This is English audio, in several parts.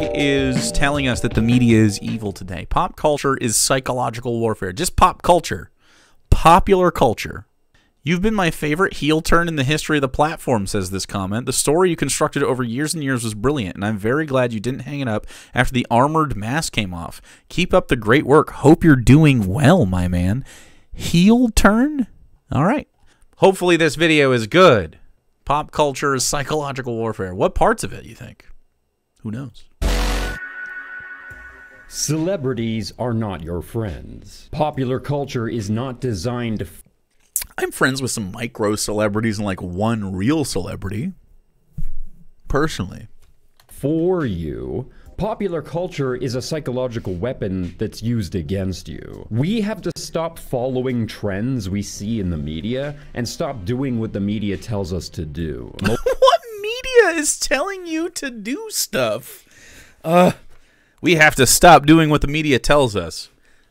Is telling us that the media is evil today. Pop culture is psychological warfare. Just pop culture. Popular culture. You've been my favorite heel turn in the history of the platform, says this comment. The story you constructed over years and years was brilliant, and I'm very glad you didn't hang it up after the armored mask came off. Keep up the great work. Hope you're doing well, my man. Heel turn? All right. Hopefully, this video is good. Pop culture is psychological warfare. What parts of it, you think? Who knows? Celebrities are not your friends. Popular culture is not designed to I'm friends with some micro celebrities and like one real celebrity. Personally. For you. Popular culture is a psychological weapon that's used against you. We have to stop following trends we see in the media and stop doing what the media tells us to do. what media is telling you to do stuff? Uh, we have to stop doing what the media tells us.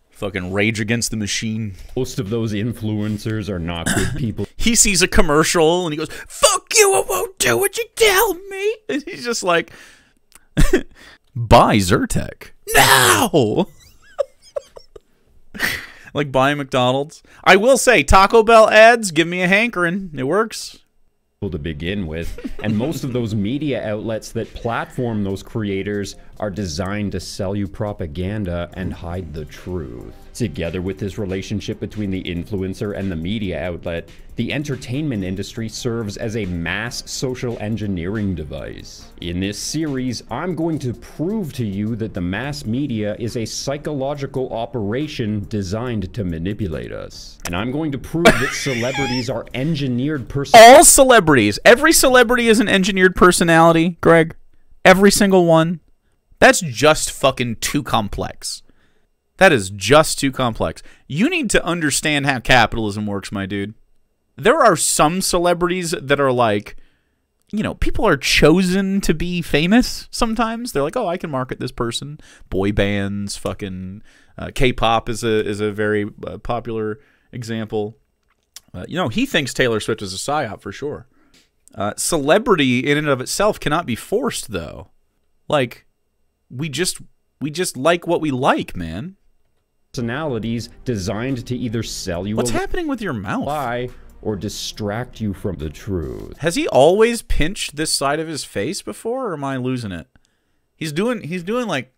Fucking rage against the machine. Most of those influencers are not good people. he sees a commercial and he goes, Fuck you, I won't do what you tell me. And he's just like, Buy Zyrtec. Now! like buying McDonald's. I will say, Taco Bell ads give me a hankering. It works to begin with. And most of those media outlets that platform those creators are designed to sell you propaganda and hide the truth. Together with this relationship between the influencer and the media outlet, the entertainment industry serves as a mass social engineering device. In this series, I'm going to prove to you that the mass media is a psychological operation designed to manipulate us. And I'm going to prove that celebrities are engineered person. All celebrities. Every celebrity is an engineered personality, Greg. Every single one. That's just fucking too complex. That is just too complex. You need to understand how capitalism works, my dude. There are some celebrities that are like, you know, people are chosen to be famous sometimes. They're like, oh, I can market this person. Boy bands, fucking uh, K-pop is a is a very uh, popular example. Uh, you know, he thinks Taylor Swift is a psyop for sure. Uh, celebrity in and of itself cannot be forced, though. Like, we just we just like what we like, man personalities designed to either sell you What's happening with your mouth? Lie or distract you from the truth. Has he always pinched this side of his face before or am I losing it? He's doing he's doing like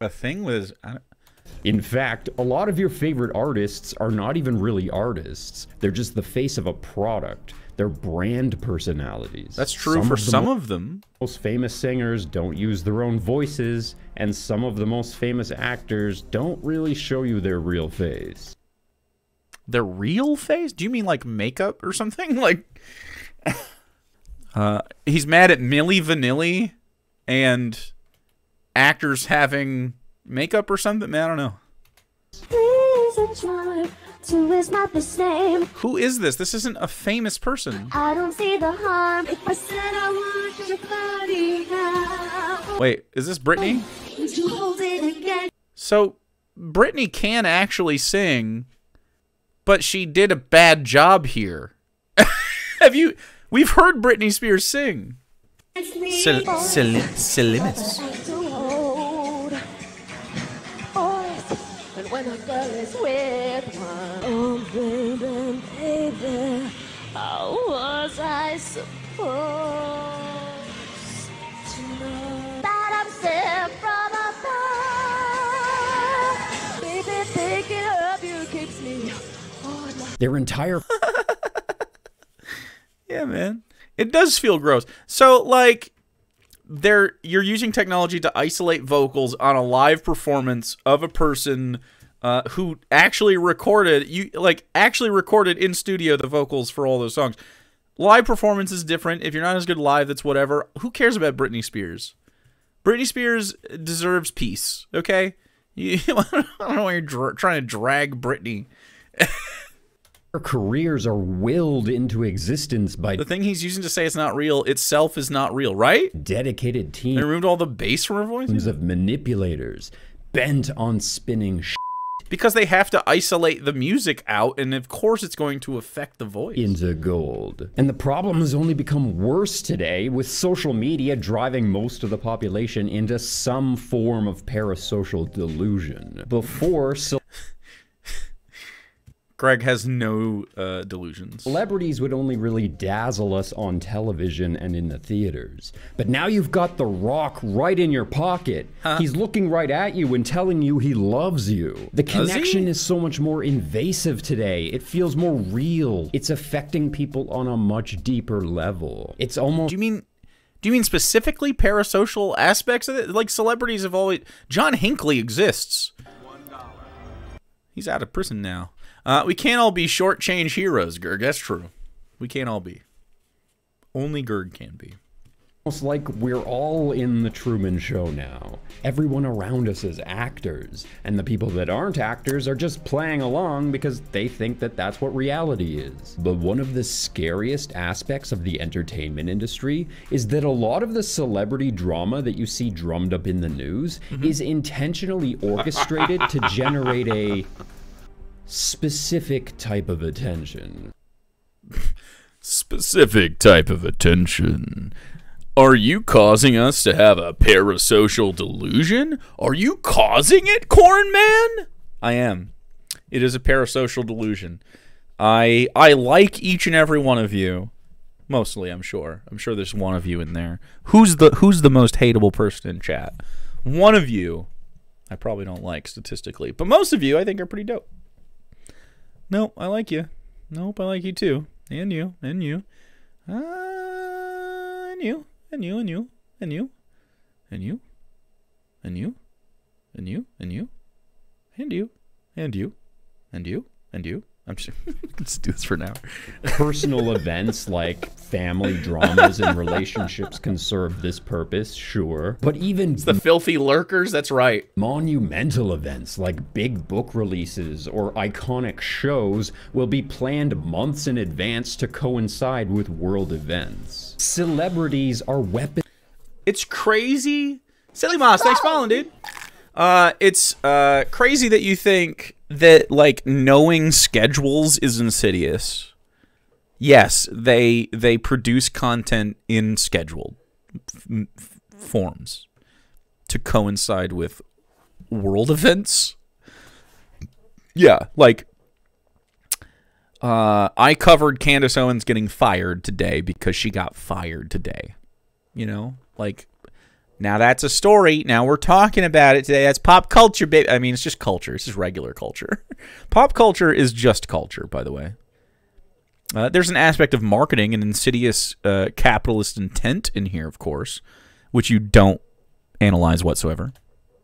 a thing with his in fact, a lot of your favorite artists are not even really artists. They're just the face of a product. They're brand personalities. That's true some for of some of them. Most famous singers don't use their own voices, and some of the most famous actors don't really show you their real face. Their real face? Do you mean like makeup or something? Like, uh, he's mad at Milli Vanilli and actors having makeup or something. Man, I don't know to is not the same. Who is this? This isn't a famous person. I don't see the harm. I said I want your body now. Wait, is this Britney? So, Britney can actually sing, but she did a bad job here. Have you? We've heard Britney Spears sing. Silimus. When a girl is with one. Oh, baby, baby, how was I supposed to know that I'm sick from above? Baby, thinking of you keeps me. Their entire. yeah, man. It does feel gross. So, like, there you're using technology to isolate vocals on a live performance of a person uh, who actually recorded you like actually recorded in studio the vocals for all those songs. Live performance is different. If you're not as good live, that's whatever. Who cares about Britney Spears? Britney Spears deserves peace. Okay, you, I don't know why you're trying to drag Britney. Her careers are willed into existence by the thing he's using to say it's not real itself is not real, right? Dedicated teams. They removed all the bass from her voice. Teams Of manipulators bent on spinning because they have to isolate the music out, and of course it's going to affect the voice. into gold. And the problem has only become worse today with social media driving most of the population into some form of parasocial delusion. Before, Greg has no uh, delusions. celebrities would only really dazzle us on television and in the theaters. But now you've got The Rock right in your pocket. He's looking right at you and telling you he loves you. The connection is so much more invasive today. It feels more real. It's affecting people on a much deeper level. It's almost Do you mean? Do you mean specifically parasocial aspects of it? Like celebrities have always. John Hinckley exists. He's out of prison now. Uh, we can't all be short-change heroes, Gerg. That's true. We can't all be. Only Gerg can be. almost like we're all in the Truman Show now. Everyone around us is actors, and the people that aren't actors are just playing along because they think that that's what reality is. But one of the scariest aspects of the entertainment industry is that a lot of the celebrity drama that you see drummed up in the news is intentionally orchestrated to generate a specific type of attention. Specific type of attention. Are you causing us to have a parasocial delusion? Are you causing it, Corn Man? I am. It is a parasocial delusion. I I like each and every one of you. Mostly, I'm sure. I'm sure there's one of you in there. Who's the who's the most hateable person in chat? One of you I probably don't like statistically, but most of you I think are pretty dope. Nope, I like you. Nope, I like you too. And you, and you. Uh, and you, and you, and you, and you, and you, and you, and you, and you, and you, and you, and you, and you. I'm sure. Let's do this for now. personal events like family dramas and relationships can serve this purpose, sure. But even The filthy lurkers. That's right. monumental events like big book releases or iconic shows will be planned months in advance to coincide with world events. Celebrities are weapons. It's crazy. Silly Moss, thanks for following, dude. Uh, it's uh crazy that you think that like knowing schedules is insidious. Yes, they they produce content in scheduled forms to coincide with world events. Yeah, like uh, I covered Candace Owens getting fired today because she got fired today. You know, like now that's a story. Now we're talking about it today. That's pop culture, baby. I mean, it's just culture. It's just regular culture. pop culture is just culture, by the way. Uh, there's an aspect of marketing and insidious uh, capitalist intent in here, of course, which you don't analyze whatsoever.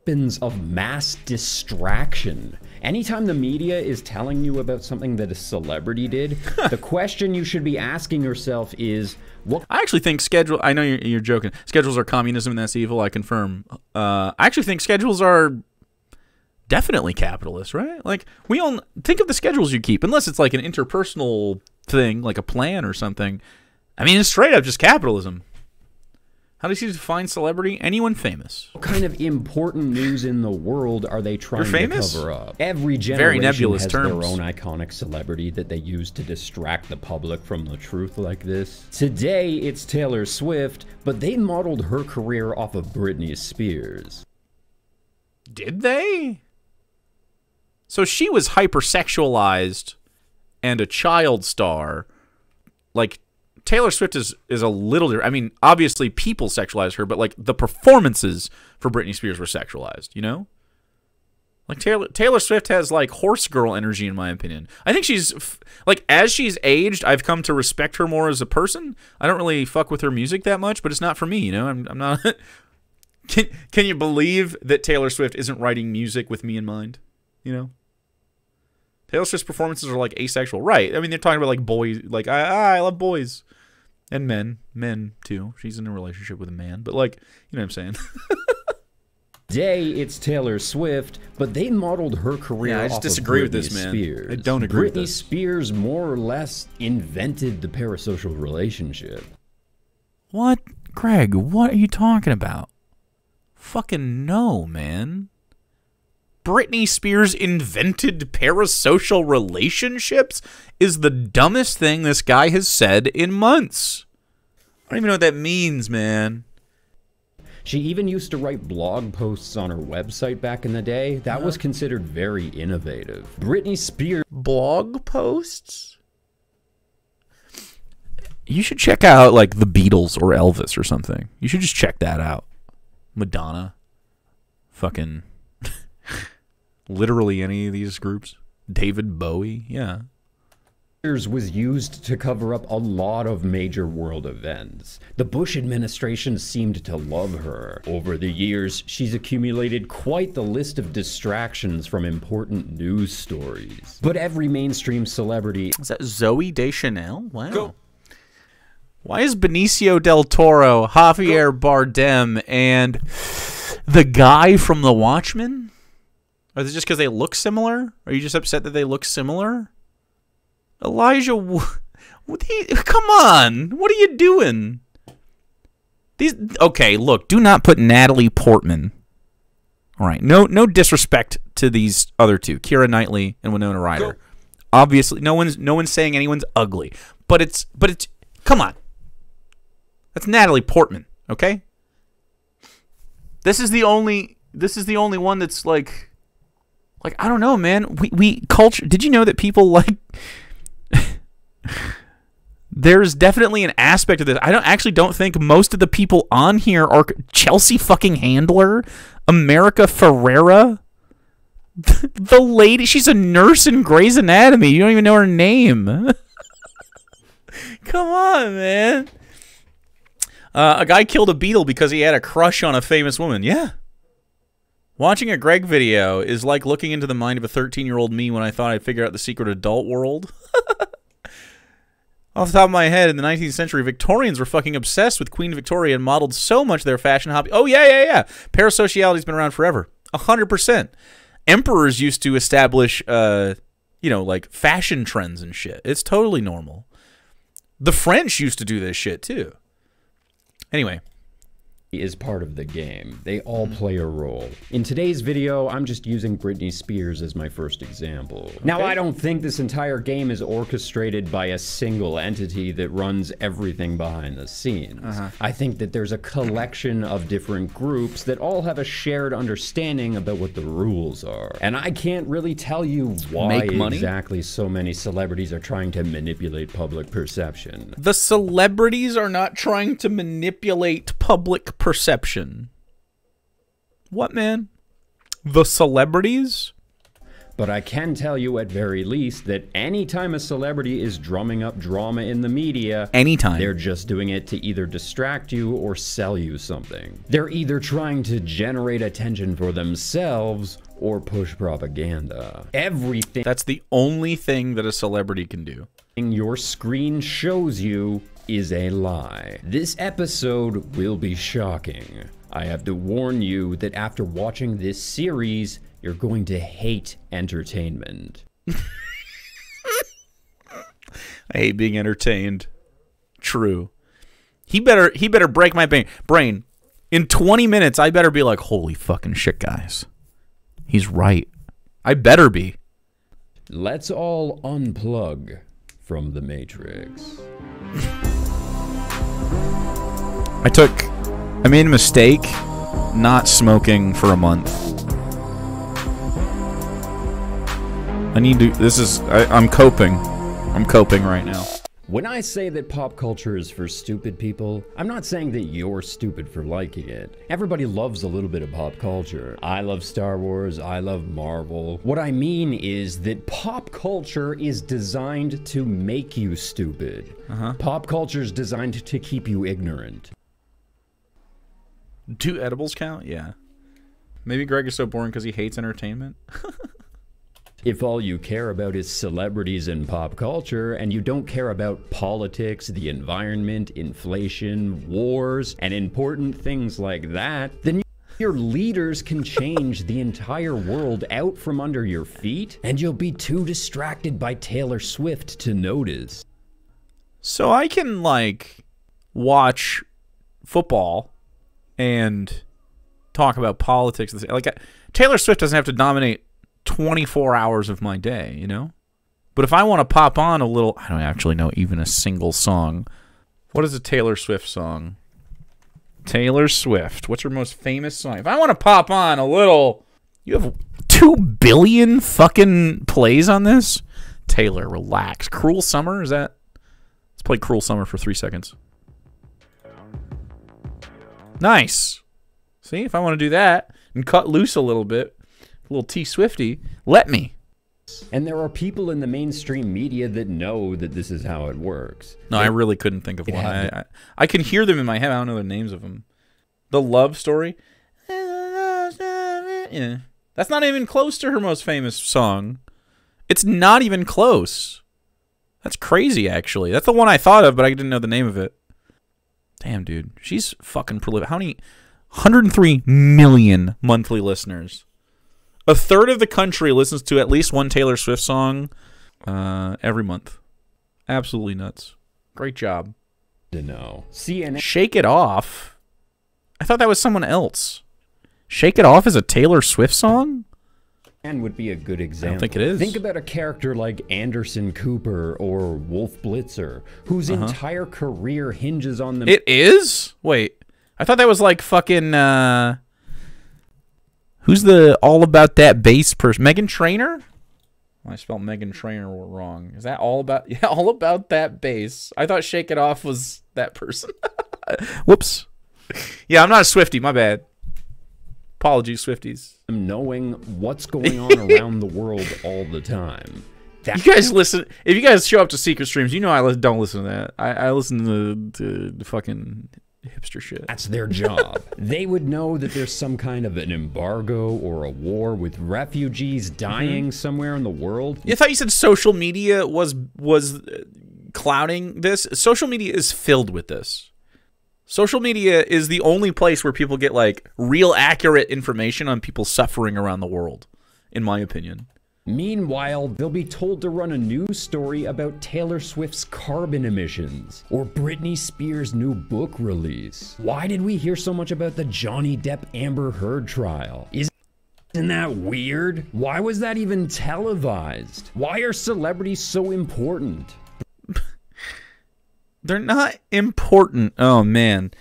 weapons of mass distraction. Anytime the media is telling you about something that a celebrity did, the question you should be asking yourself is what I actually think schedule. I know you're, you're joking. Schedules are communism and that's evil. I confirm. Uh, I actually think schedules are definitely capitalist, right? Like we all think of the schedules you keep, unless it's like an interpersonal thing, like a plan or something. I mean, it's straight up just capitalism. How does he define celebrity? Anyone famous. What kind of important news in the world are they trying to cover up? Every Very generation nebulous has terms. their own iconic celebrity that they use to distract the public from the truth like this. Today, it's Taylor Swift, but they modeled her career off of Britney Spears. Did they? So she was hypersexualized and a child star. Like Taylor Swift is is a little different. I mean, obviously people sexualize her, but like the performances for Britney Spears were sexualized, you know? Like Taylor Taylor Swift has like horse girl energy in my opinion. I think she's like as she's aged, I've come to respect her more as a person. I don't really fuck with her music that much, but it's not for me, you know? I'm I'm not Can can you believe that Taylor Swift isn't writing music with me in mind? You know? Taylor Swift's performances are like asexual, right? I mean, they're talking about like boys, like I I love boys and men, men too. She's in a relationship with a man, but like you know what I'm saying. Today, it's Taylor Swift, but they modeled her career Yeah, I just off disagree of with this, Britney man. Spears. I don't agree with Britney this. Spears more or less invented the parasocial relationship. what, Greg? What are you talking about? Fucking no, man. Britney Spears invented parasocial relationships is the dumbest thing this guy has said in months. I don't even know what that means, man. She even used to write blog posts on her website back in the day. That was considered very innovative. Britney Spears Blog posts? You should check out like the Beatles or Elvis or something. You should just check that out. Madonna. Fucking literally any of these groups. David Bowie, yeah. was used to cover up a lot of major world events. The Bush administration seemed to love her. Over the years, she's accumulated quite the list of distractions from important news stories. But every mainstream celebrity Is that Zooey Deschanel? Wow. Why is Benicio del Toro, Javier Bardem, and the guy from The Watchmen? Are they just because they look similar? Are you just upset that they look similar? Elijah, you- come on, what are you doing? These okay. Look, do not put Natalie Portman. All right, no, no disrespect to these other two, Keira Knightley and Winona Ryder. Obviously, no one's no one's saying anyone's ugly, but it's but it's come on. That's Natalie Portman, okay? This is the only this is the only one that's like like I don't know, man. We we culture Did you know that people like There's definitely an aspect of this. I don't actually don't think most of the people on here are Chelsea fucking Handler, America Ferrera, the lady. She's a nurse in Grey's Anatomy. You don't even know her name. Come on, man. Uh, a guy killed a beetle because he had a crush on a famous woman. Yeah. Watching a Greg video is like looking into the mind of a 13 year old me when I thought I'd figure out the secret adult world. Off the top of my head, in the 19th century, Victorians were fucking obsessed with Queen Victoria and modeled so much of their fashion hobby. Oh, yeah, yeah, yeah. Parasociality's been around forever. 100%. Emperors used to establish, uh, you know, like fashion trends and shit. It's totally normal. The French used to do this shit too. Anyway, is part of the game. They all mm-hmm. play a role. In today's video, I'm just using Britney Spears as my first example. Now, I don't think this entire game is orchestrated by a single entity that runs everything behind the scenes. Uh-huh. I think that there's a collection of different groups that all have a shared understanding about what the rules are. And I can't really tell you why exactly so many celebrities are trying to manipulate public perception. the celebrities are not trying to manipulate public perception. What, man? The celebrities? But I can tell you at very least that anytime a celebrity is drumming up drama in the media, Anytime. they're just doing it to either distract you or sell you something. They're either trying to generate attention for themselves or push propaganda. Everything That's the only thing that a celebrity can do. your screen shows you is a lie. This episode will be shocking. I have to warn you that after watching this series, you're going to hate entertainment. I hate being entertained. True. He better he better break my ba- brain. In 20 minutes, I better be like, holy fucking shit, guys. He's right. I better be. Let's all unplug from the Matrix. I took I made a mistake not smoking for a month. I need to this is I, I'm coping. I'm coping right now. When I say that pop culture is for stupid people, I'm not saying that you're stupid for liking it. Everybody loves a little bit of pop culture. I love Star Wars, I love Marvel. What I mean is that pop culture is designed to make you stupid. Uh-huh. Pop culture is designed to keep you ignorant. Do edibles count? Yeah. Maybe Greg is so boring because he hates entertainment. If all you care about is celebrities and pop culture, and you don't care about politics, the environment, inflation, wars, and important things like that, then your leaders can change the entire world out from under your feet, and you'll be too distracted by Taylor Swift to notice. So I can like watch football and talk about politics. Like Taylor Swift doesn't have to dominate 24 hours of my day, you know. But if I want to pop on a little, I don't actually know even a single song. What is a Taylor Swift song? Taylor Swift. What's her most famous song? If I want to pop on a little, you have two billion fucking plays on this. Taylor, relax. Cruel Summer is that? Let's play Cruel Summer for three seconds. Nice. See, if I want to do that and cut loose a little bit, little T Swifty, let me. And there are people in the mainstream media that know that this is how it works. No, I really couldn't think of one. I, I, I can hear them in my head. I don't know the names of them. The love story. Yeah. That's not even close to her most famous song. It's not even close. That's crazy, actually. That's the one I thought of, but I didn't know the name of it. Damn, dude. She's fucking prolific. How many? 103 million monthly listeners. A third of the country listens to at least one Taylor Swift song uh, every month. Absolutely nuts. Great job. To know. CNN Shake It Off. I thought that was someone else. Shake It Off is a Taylor Swift song? And would be a good example. i think it is. Think about a character like Anderson Cooper or Wolf Blitzer, whose entire career hinges on them Uh-huh. It is? Wait. I thought that was like fucking uh Who's the all about that bass person? Meghan Trainor? I spelled Meghan Trainor wrong. Is that all about yeah, all about that bass? I thought Shake It Off was that person. Whoops. Yeah, I'm not a Swifty, my bad. Apologies, Swifties. I'm knowing what's going on around the world all the time. That You guys listen. If you guys show up to secret streams, you know I don't listen to that. I, I listen to, to the fucking hipster shit. That's their job. they would know that there's some kind of an embargo or a war with refugees dying somewhere in the world. I thought you said social media was was uh, clouding this. Social media is filled with this. Social media is the only place where people get like real accurate information on people suffering around the world, in my opinion. Meanwhile, they'll be told to run a news story about Taylor Swift's carbon emissions or Britney Spears' new book release. Why did we hear so much about the Johnny Depp Amber Heard trial? Is isn't that weird? Why was that even televised? Why are celebrities so important? They're not important. Oh man.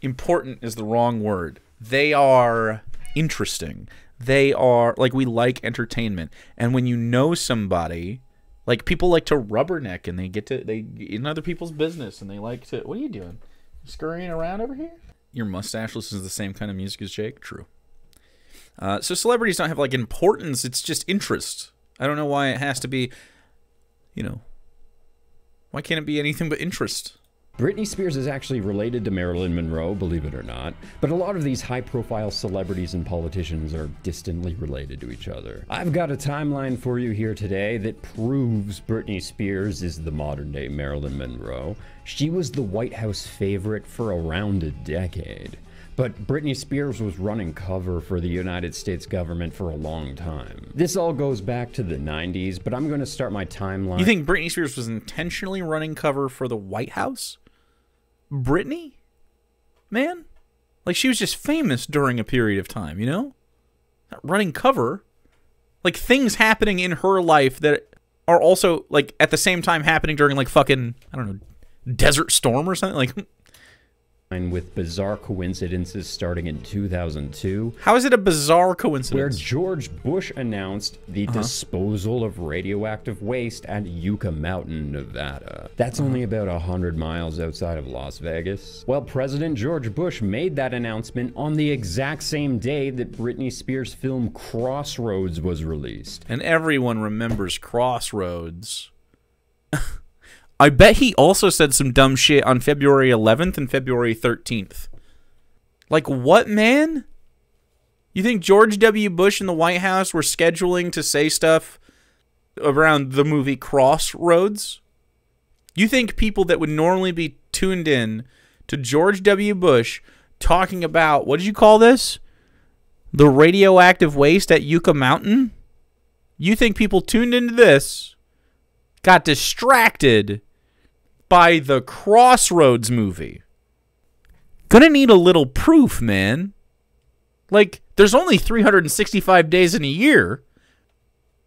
Important is the wrong word. They are interesting. They are like we like entertainment. And when you know somebody, like people like to rubberneck and they get to they in other people's business and they like to What are you doing? Scurrying around over here? Your mustache listens to the same kind of music as Jake? True. Uh, so celebrities don't have like importance, it's just interest. I don't know why it has to be, you know, why can't it be anything but interest? Britney Spears is actually related to Marilyn Monroe, believe it or not, but a lot of these high profile celebrities and politicians are distantly related to each other. I've got a timeline for you here today that proves Britney Spears is the modern day Marilyn Monroe. She was the White House favorite for around a decade. But Britney Spears was running cover for the United States government for a long time. This all goes back to the 90s, but I'm going to start my timeline. You think Britney Spears was intentionally running cover for the White House? Britney? Man? Like she was just famous during a period of time, you know? Running cover. Like things happening in her life that are also like at the same time happening during like fucking I don't know, Desert Storm or something? Like with bizarre coincidences starting in 2002, how is it a bizarre coincidence? where? George Bush announced the Uh-huh. disposal of radioactive waste at Yucca Mountain, Nevada. That's Uh-huh. only about 100 miles outside of Las Vegas. Well, President George Bush made that announcement on the exact same day that Britney Spears' film Crossroads was released. and everyone remembers Crossroads. I bet he also said some dumb shit on February 11th and February 13th. Like, what, man? You think George W. Bush and the White House were scheduling to say stuff around the movie Crossroads? You think people that would normally be tuned in to George W. Bush talking about, what did you call this? The radioactive waste at Yucca Mountain? You think people tuned into this got distracted by the Crossroads movie? Gonna need a little proof, man. Like, there's only 365 days in a year.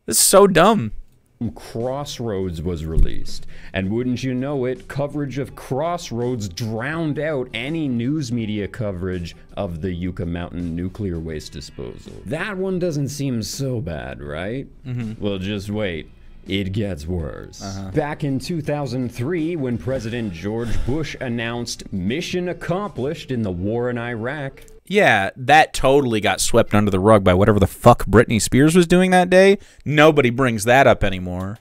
This is so dumb. Crossroads was released. And wouldn't you know it, coverage of Crossroads drowned out any news media coverage of the Yucca Mountain nuclear waste disposal. That one doesn't seem so bad, right? Mm-hmm. Well, just wait. It gets worse. Uh-huh. Back in 2003, when President George Bush announced mission accomplished in the war in Iraq, Yeah, that totally got swept under the rug by whatever the fuck Britney Spears was doing that day. Nobody brings that up anymore.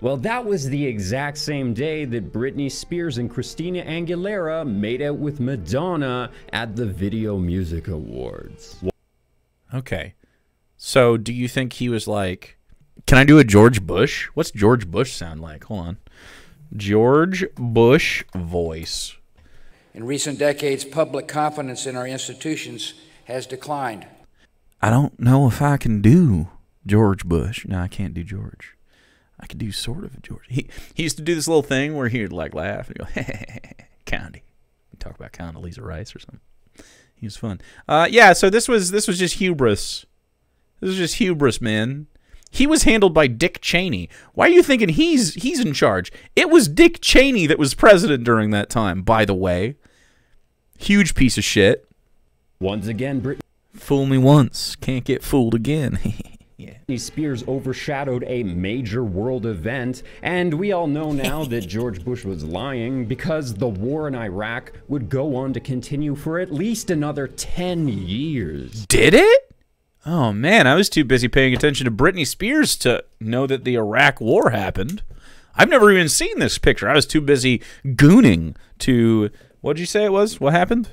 Well, that was the exact same day that Britney Spears and Christina Aguilera made out with Madonna at the Video Music Awards. Okay. So, do you think he was like, Can I do a George Bush? What's George Bush sound like? Hold on. George Bush voice. In recent decades, public confidence in our institutions has declined. I don't know if I can do George Bush. No, I can't do George. I could do sort of a George. He, he used to do this little thing where he would like laugh and go, County. Talk about Condoleezza Rice or something. He was fun. Uh, yeah, so this was this was just hubris. This was just hubris, man. He was handled by Dick Cheney. Why are you thinking he's he's in charge? It was Dick Cheney that was president during that time, by the way. Huge piece of shit. Once again, Britney Fool me once, can't get fooled again. yeah. Spears overshadowed a major world event, and we all know now that George Bush was lying because the war in Iraq would go on to continue for at least another 10 years. Did it? Oh man, I was too busy paying attention to Britney Spears to know that the Iraq War happened. I've never even seen this picture. I was too busy gooning to. What'd you say it was? What happened?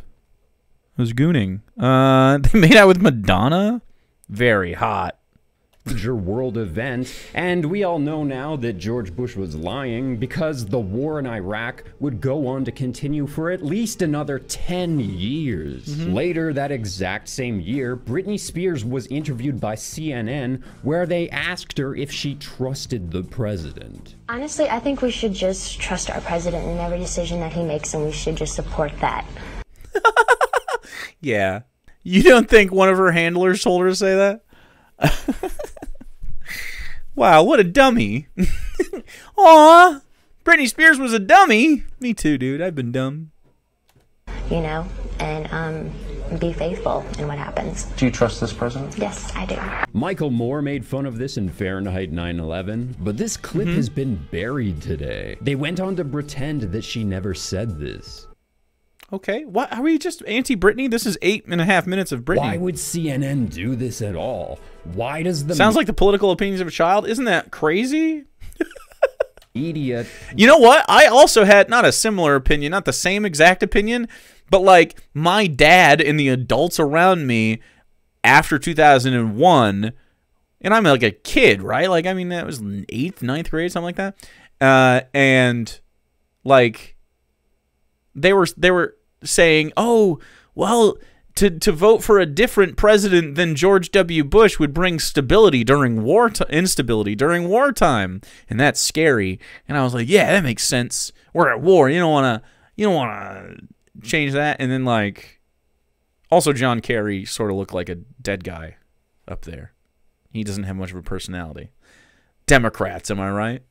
It was gooning. Uh, they made out with Madonna. Very hot. Major world event, and we all know now that George Bush was lying because the war in Iraq would go on to continue for at least another 10 years. Mm-hmm. Later that exact same year, Britney Spears was interviewed by CNN where they asked her if she trusted the president. Honestly, I think we should just trust our president in every decision that he makes, and we should just support that. Yeah. You don't think one of her handlers told her to say that? wow, what a dummy. Aw, Britney Spears was a dummy. Me too, dude. I've been dumb. You know, and um, be faithful in what happens. Do you trust this president? Yes, I do. Michael Moore made fun of this in Fahrenheit 9/11, but this clip has been buried today. They went on to pretend that she never said this. Okay. What? Are we just anti Britney? This is eight and a half minutes of Britney. Why would CNN do this at all? Why does the Sounds like the political opinions of a child. Isn't that crazy? Idiot. You know what? I also had not a similar opinion, not the same exact opinion, but like my dad and the adults around me after 2001, and I'm like a kid, right? Like, I mean, that was eighth, ninth grade, something like that. Uh, and like, they were they were saying, "Oh, well, to to vote for a different president than George W. Bush would bring stability during war instability during wartime, and that's scary." And I was like, "Yeah, that makes sense. We're at war. You don't want to you don't want to change that." And then like also John Kerry sort of looked like a dead guy up there. He doesn't have much of a personality. Democrats, am I right?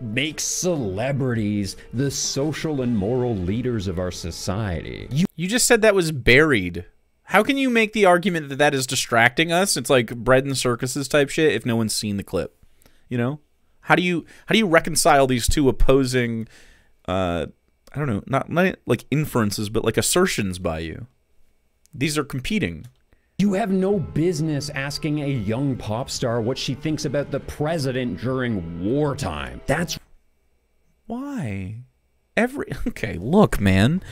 Makes celebrities the social and moral leaders of our society. You You just said that was buried. How can you make the argument that that is distracting us? It's like bread and circuses type shit if no one's seen the clip. You know? How do you how do you reconcile these two opposing uh I don't know, not like inferences but like assertions by you? These are competing. You have no business asking a young pop star what she thinks about the president during wartime. That's Why? Every okay, look, man.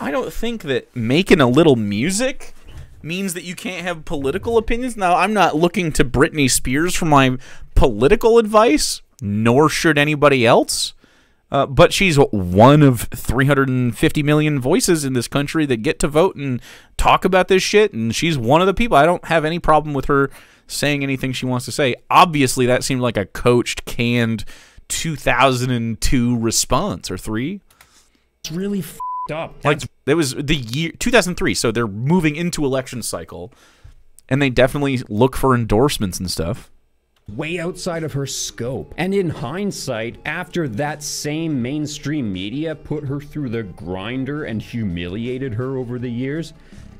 I don't think that making a little music means that you can't have political opinions. Now, I'm not looking to Britney Spears for my political advice, nor should anybody else. Uh, but she's one of 350 million voices in this country that get to vote and talk about this shit, and she's one of the people. I don't have any problem with her saying anything she wants to say. Obviously, that seemed like a coached, canned 2002 response or three. It's really f***ed up. Like That's That was the year 2003. So they're moving into election cycle, and they definitely look for endorsements and stuff. Way outside of her scope. And in hindsight, after that same mainstream media put her through the grinder and humiliated her over the years,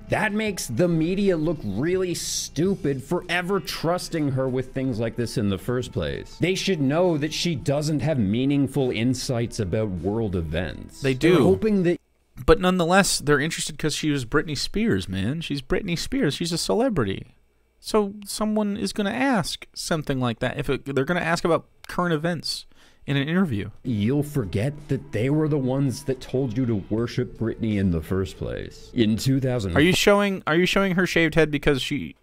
that makes the media look really stupid for ever trusting her with things like this in the first place. They should know that she doesn't have meaningful insights about world events. They They're do. hoping that But nonetheless, they're interested because she was Britney Spears, man. She's Britney Spears. She's a celebrity. So someone is going to ask something like that. If it, they're going to ask about current events in an interview, you'll forget that they were the ones that told you to worship Britney in the first place. In 2000, are you showing? Are you showing her shaved head because she?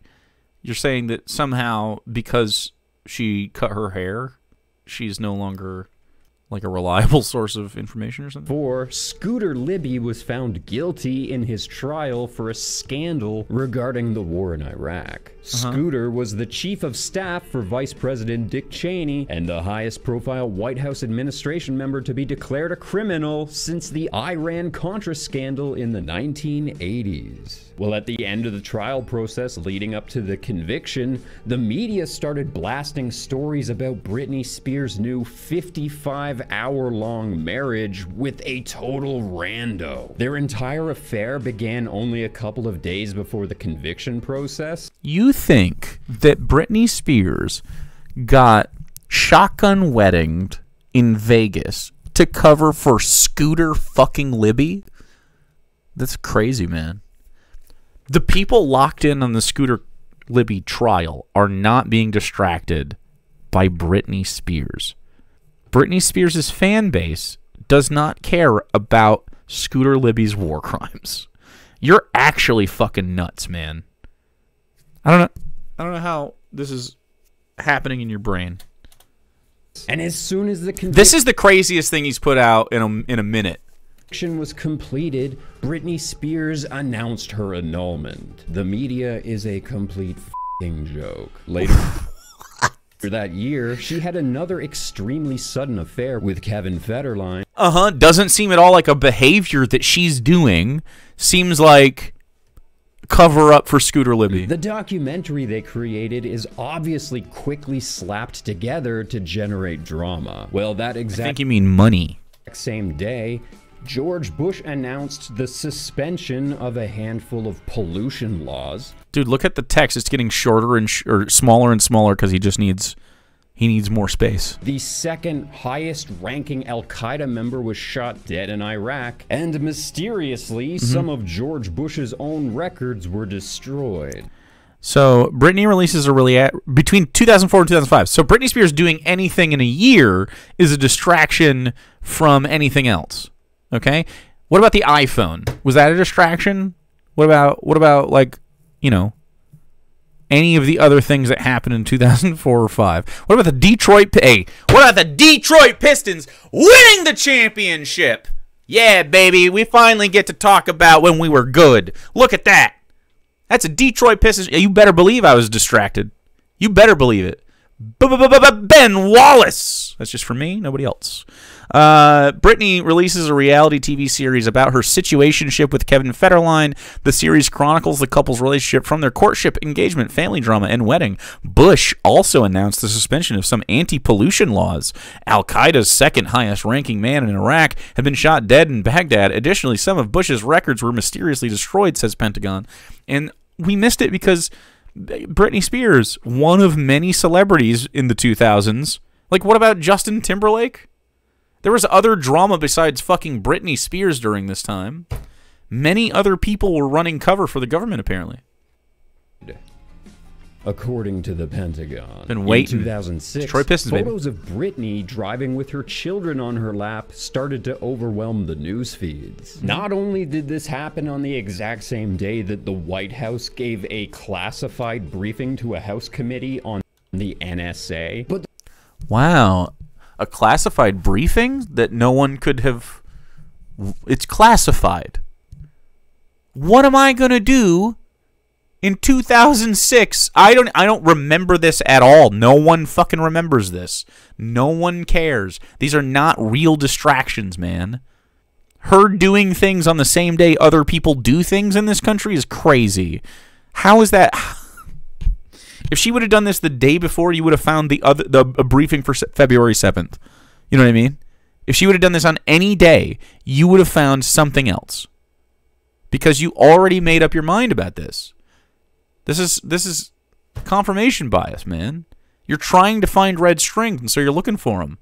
You're saying that somehow because she cut her hair, she's no longer like a reliable source of information or something. Four, Scooter Libby was found guilty in his trial for a scandal regarding the war in Iraq. Uh-huh. Scooter was the chief of staff for Vice President Dick Cheney and the highest profile White House administration member to be declared a criminal since the Iran Contra scandal in the 1980s. Well, at the end of the trial process leading up to the conviction, the media started blasting stories about Britney Spears' new 55 hour long marriage with a total rando. Their entire affair began only a couple of days before the conviction process. You think that Britney Spears got shotgun weddinged in Vegas to cover for Scooter fucking Libby? That's crazy, man. The people locked in on the Scooter Libby trial are not being distracted by Britney Spears. Britney Spears' fan base does not care about Scooter Libby's war crimes. You're actually fucking nuts, man. I don't know. I don't know how this is happening in your brain. And as soon as the This is the craziest thing he's put out in a in a minute. Was completed, Britney Spears announced her annulment. The media is a complete fing joke. Later that year, she had another extremely sudden affair with Kevin Federline. Uh huh. Doesn't seem at all like a behavior that she's doing. Seems like cover up for Scooter Libby. The documentary they created is obviously quickly slapped together to generate drama. Well, that I think exact you mean money. same day, George Bush announced the suspension of a handful of pollution laws. Dude, look at the text. It's getting shorter and sh- or smaller and smaller because he just needs he needs more space. The second highest ranking Al Qaeda member was shot dead in Iraq, and mysteriously, mm-hmm. some of George Bush's own records were destroyed. So Britney releases a really between 2004 and 2005. So Britney Spears doing anything in a year is a distraction from anything else. Okay. What about the iPhone? Was that a distraction? What about what about like you know any of the other things that happened in 2004 or 5? What about the Detroit Hey, what about the Detroit Pistons winning the championship? Yeah, baby, we finally get to talk about when we were good. Look at that. That's a Detroit Pistons. You better believe I was distracted. You better believe it. Ben Wallace. That's just for me, nobody else. Uh, Britney releases a reality TV series about her situationship with Kevin Federline. The series chronicles the couple's relationship from their courtship, engagement, family drama, and wedding. Bush also announced the suspension of some anti-pollution laws. Al Qaeda's second highest-ranking man in Iraq had been shot dead in Baghdad. Additionally, some of Bush's records were mysteriously destroyed, says Pentagon. And we missed it because Britney Spears, one of many celebrities in the 2000s. Like, what about Justin Timberlake? There was other drama besides fucking Britney Spears during this time. Many other people were running cover for the government, apparently. According to the Pentagon, Been waiting. in 2006, Detroit Pistons, baby. photos of Britney driving with her children on her lap started to overwhelm the news feeds. Mm-hmm. Not only did this happen on the exact same day that the White House gave a classified briefing to a House committee on the NSA, but Wow. A classified briefing that no one could have. It's classified. What am I going to do in 2006? I don't I don't remember this at all. No one fucking remembers this. No one cares. These are not real distractions, man. her doing things on the same day other people do things in this country is crazy. How is that? If she would have done this the day before, you would have found the other the a briefing for February seventh. You know what I mean? If she would have done this on any day, you would have found something else because you already made up your mind about this. This is this is confirmation bias, man. You're trying to find red strings, and so you're looking for them.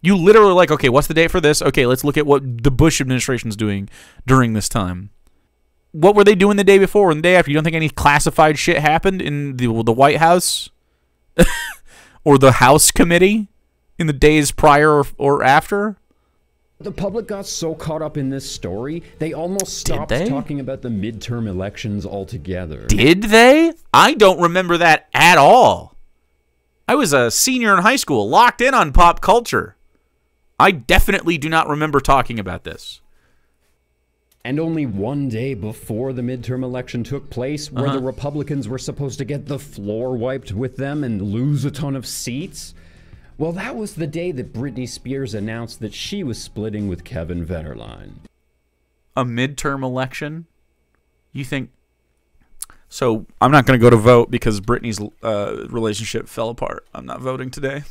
You literally like, okay, what's the date for this? Okay, let's look at what the Bush administration's doing during this time. What were they doing the day before and the day after? You don't think any classified shit happened in the the White House or the House committee in the days prior or, or after? The public got so caught up in this story, they almost stopped they? talking about the midterm elections altogether. Did they? I don't remember that at all. I was a senior in high school, locked in on pop culture. I definitely do not remember talking about this. And only one day before the midterm election took place, where Uh-huh. the Republicans were supposed to get the floor wiped with them and lose a ton of seats, well, that was the day that Britney Spears announced that she was splitting with Kevin Federline. A midterm election? You think? So I'm not going to go to vote because Britney's uh, relationship fell apart. I'm not voting today.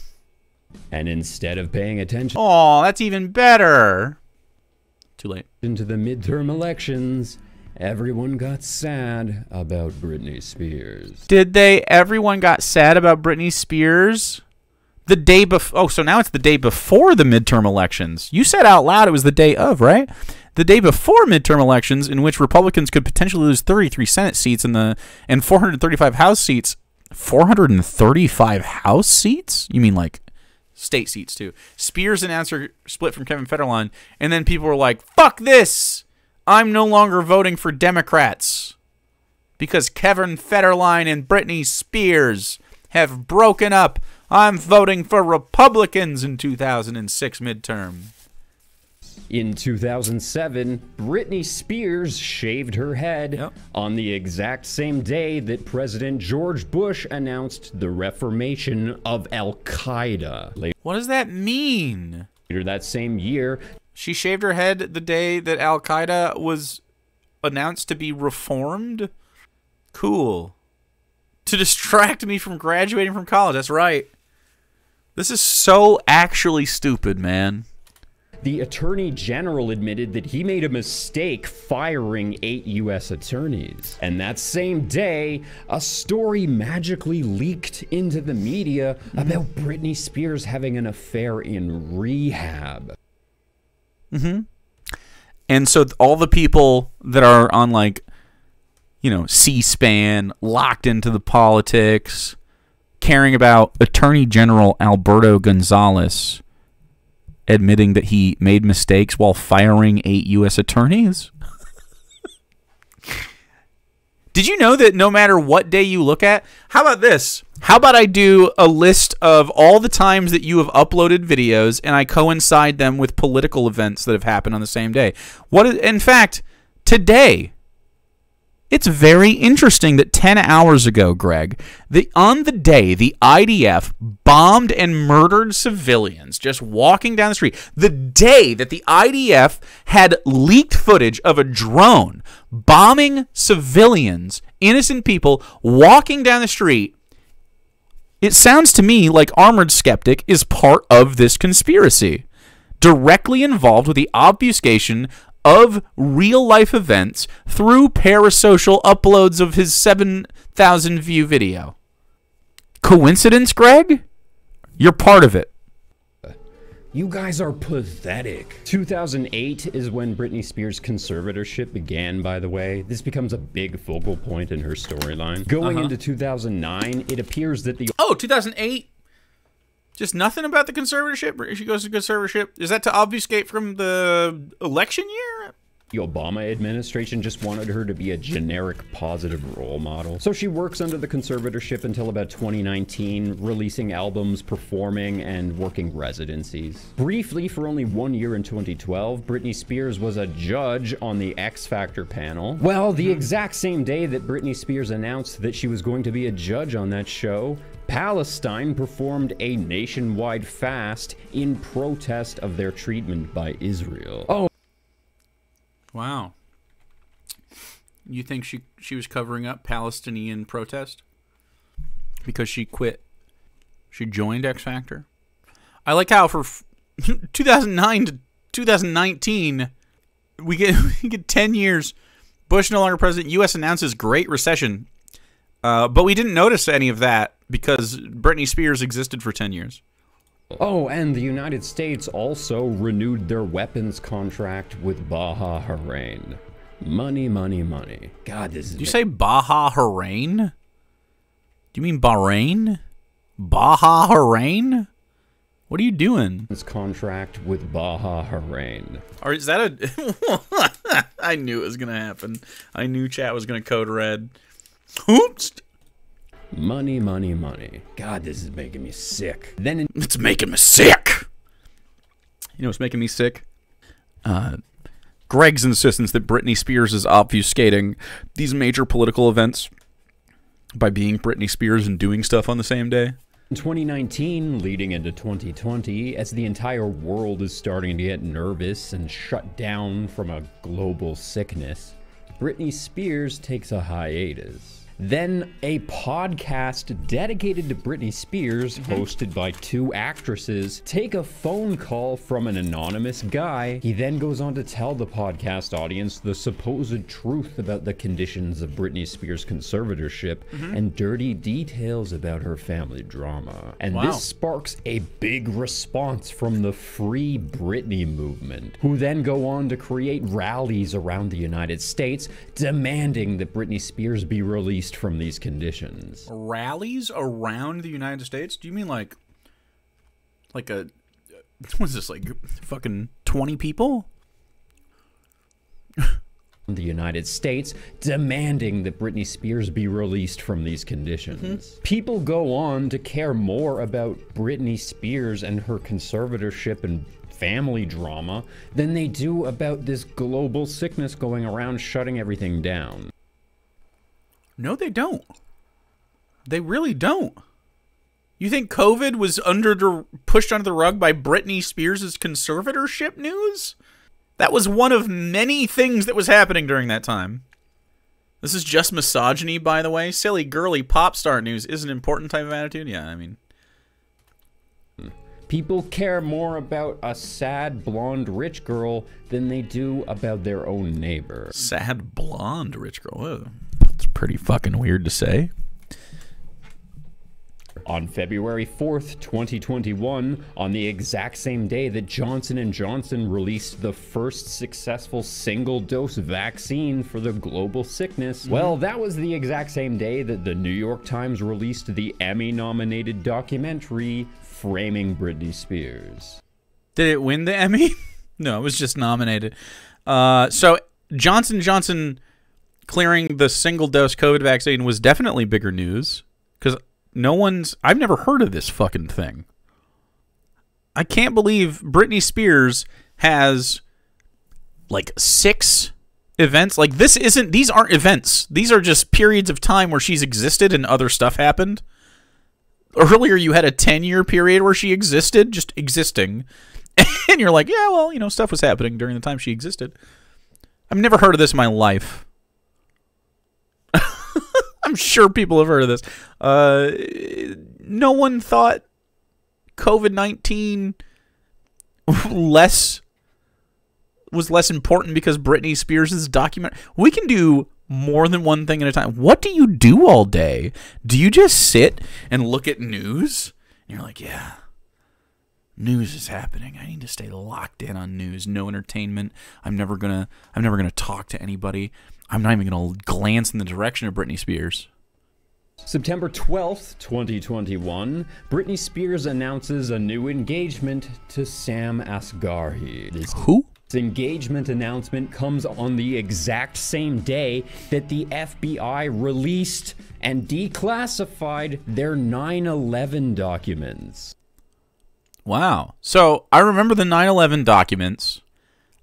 And instead of paying attention Oh, that's even better. Too late. to the midterm elections, everyone got sad about Britney Spears. Did they? Everyone got sad about Britney Spears the day before. Oh, so now it's the day before the midterm elections. You said out loud it was the day of, right? The day before midterm elections, in which Republicans could potentially lose 33 Senate seats and the and 435 House seats. 435 House seats? You mean like state seats too? Spears announced her split from Kevin Federline, and then people were like, "Fuck this! I'm no longer voting for Democrats." because Kevin Federline and Britney Spears have broken up. I'm voting for Republicans in 2006 midterm. In 2007, Britney Spears shaved her head Yep. on the exact same day that President George Bush announced the reformation of Al Qaeda. What does that mean? Later that same year, She shaved her head the day that Al Qaeda was announced to be reformed? Cool. To distract me from graduating from college. That's right. This is so actually stupid, man. The Attorney General admitted that he made a mistake firing eight U.S. attorneys. And that same day, a story magically leaked into the media about Britney Spears having an affair in rehab. Mm-hmm. And so all the people that are on like you know, C-SPAN, locked into the politics, caring about Attorney General Alberto Gonzales admitting that he made mistakes while firing eight U.S. attorneys. Did you know that no matter what day you look at, how about this? How about I do a list of all the times that you have uploaded videos and I coincide them with political events that have happened on the same day? What in fact, today it's very interesting that 10 hours ago, Greg, the on the day the IDF bombed and murdered civilians just walking down the street, the day that the IDF had leaked footage of a drone bombing civilians, innocent people walking down the street, it sounds to me like Armoured Skeptic is part of this conspiracy, directly involved with the obfuscation of real life events through parasocial uploads of his 7,000 view video. Coincidence, Greg? You're part of it. You guys are pathetic. 2008 is when Britney Spears' conservatorship began, by the way. This becomes a big focal point in her storyline. Going uh-huh. into 2009, it appears that the Oh, 2008? Just nothing about the conservatorship? She goes to conservatorship. Is that to obfuscate from the election year? The Obama administration just wanted her to be a generic positive role model. So she works under the conservatorship until about 2019, releasing albums, performing, and working residencies. Briefly, for only one year in 2012, Britney Spears was a judge on the X Factor panel. Well, the hmm. exact same day that Britney Spears announced that she was going to be a judge on that show, Palestine performed a nationwide fast in protest of their treatment by Israel. Oh, Wow. You think she she was covering up Palestinian protest because she quit? She joined X Factor. I like how for f- 2009 to 2019 we get we get 10 years. Bush no longer president. U.S. announces Great Recession, uh, but we didn't notice any of that because Britney Spears existed for 10 years. Oh, and the United States also renewed their weapons contract with Baja Harain. Money, money, money. God, this is. Did you say Baja Harain? Do you mean Bahrain? Baja Harain? What are you doing? This contract with Baja Harain. Or is that a? I knew it was gonna happen. I knew chat was gonna code red. Oops! Money, money, money. God, this is making me sick. Then in It's making me sick. You know what's making me sick? Uh, Greg's insistence that Britney Spears is obfuscating these major political events by being Britney Spears and doing stuff on the same day. In 2019, leading into 2020, as the entire world is starting to get nervous and shut down from a global sickness, Britney Spears takes a hiatus. Then a podcast dedicated to Britney Spears, mm-hmm. hosted by two actresses, take a phone call from an anonymous guy. He then goes on to tell the podcast audience the supposed truth about the conditions of Britney Spears' conservatorship mm-hmm. and dirty details about her family drama. And Wow. this sparks a big response from the Free Britney movement, who then go on to create rallies around the United States demanding that Britney Spears be released from these conditions. Rallies around the United States? Do you mean like, like a, what's this like? Fucking twenty people? The United States demanding that Britney Spears be released from these conditions. Mm-hmm. People go on to care more about Britney Spears and her conservatorship and family drama than they do about this global sickness going around shutting everything down. No, they don't. They really don't. You think COVID was under the pushed under the rug by Britney Spears' conservatorship news? That was one of many things that was happening during that time. This is just misogyny, by the way. Silly, girly pop star news is an important type of attitude. Yeah, I mean, hmm. People care more about a sad blonde rich girl than they do about their own neighbor. sad blonde rich girl. Ugh, Pretty fucking weird to say. On February 4th, 2021, on the exact same day that Johnson & Johnson released the first successful single-dose vaccine for the global sickness, well, that was the exact same day that the New York Times released the Emmy-nominated documentary Framing Britney Spears. Did it win the Emmy? no, it was just nominated. Uh, so Johnson Johnson clearing the single dose COVID vaccine was definitely bigger news because no one's. I've never heard of this fucking thing. I can't believe Britney Spears has like six events. Like this isn't. These aren't events. These are just periods of time where she's existed and other stuff happened. Earlier, you had a ten-year period where she existed, just existing, and you're like, yeah, well, you know, stuff was happening during the time she existed. I've never heard of this in my life. I'm sure people have heard of this. Uh, no one thought COVID nineteen less was less important because Britney Spears' document. We can do more than one thing at a time. What do you do all day? Do you just sit and look at news? And you're like, yeah, news is happening. I need to stay locked in on news. No entertainment. I'm never gonna. I'm never gonna talk to anybody. I'm not even gonna glance in the direction of Britney Spears. September 12th, 2021, Britney Spears announces a new engagement to Sam Asghari. This Who? This engagement announcement comes on the exact same day that the FBI released and declassified their 9 11 documents. Wow. So I remember the 9/11 documents.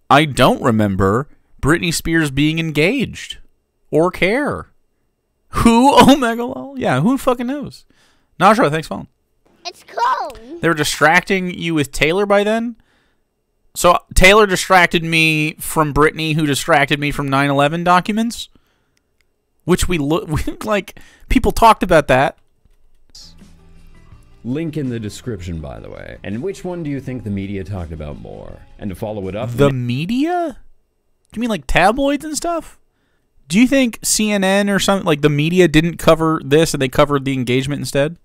I don't remember Britney Spears being engaged or care. Who? Oh, Omega lol. Yeah, who fucking knows? Najra, thanks for phone. It's cold. They were distracting you with Taylor by then. So Taylor distracted me from Britney, who distracted me from 9/11 documents, which we look like. People talked about that. Link in the description, by the way. And which one do you think the media talked about more? And to follow it up, The media? Do you mean like tabloids and stuff? Do you think CNN or something like the media didn't cover this and they covered the engagement instead?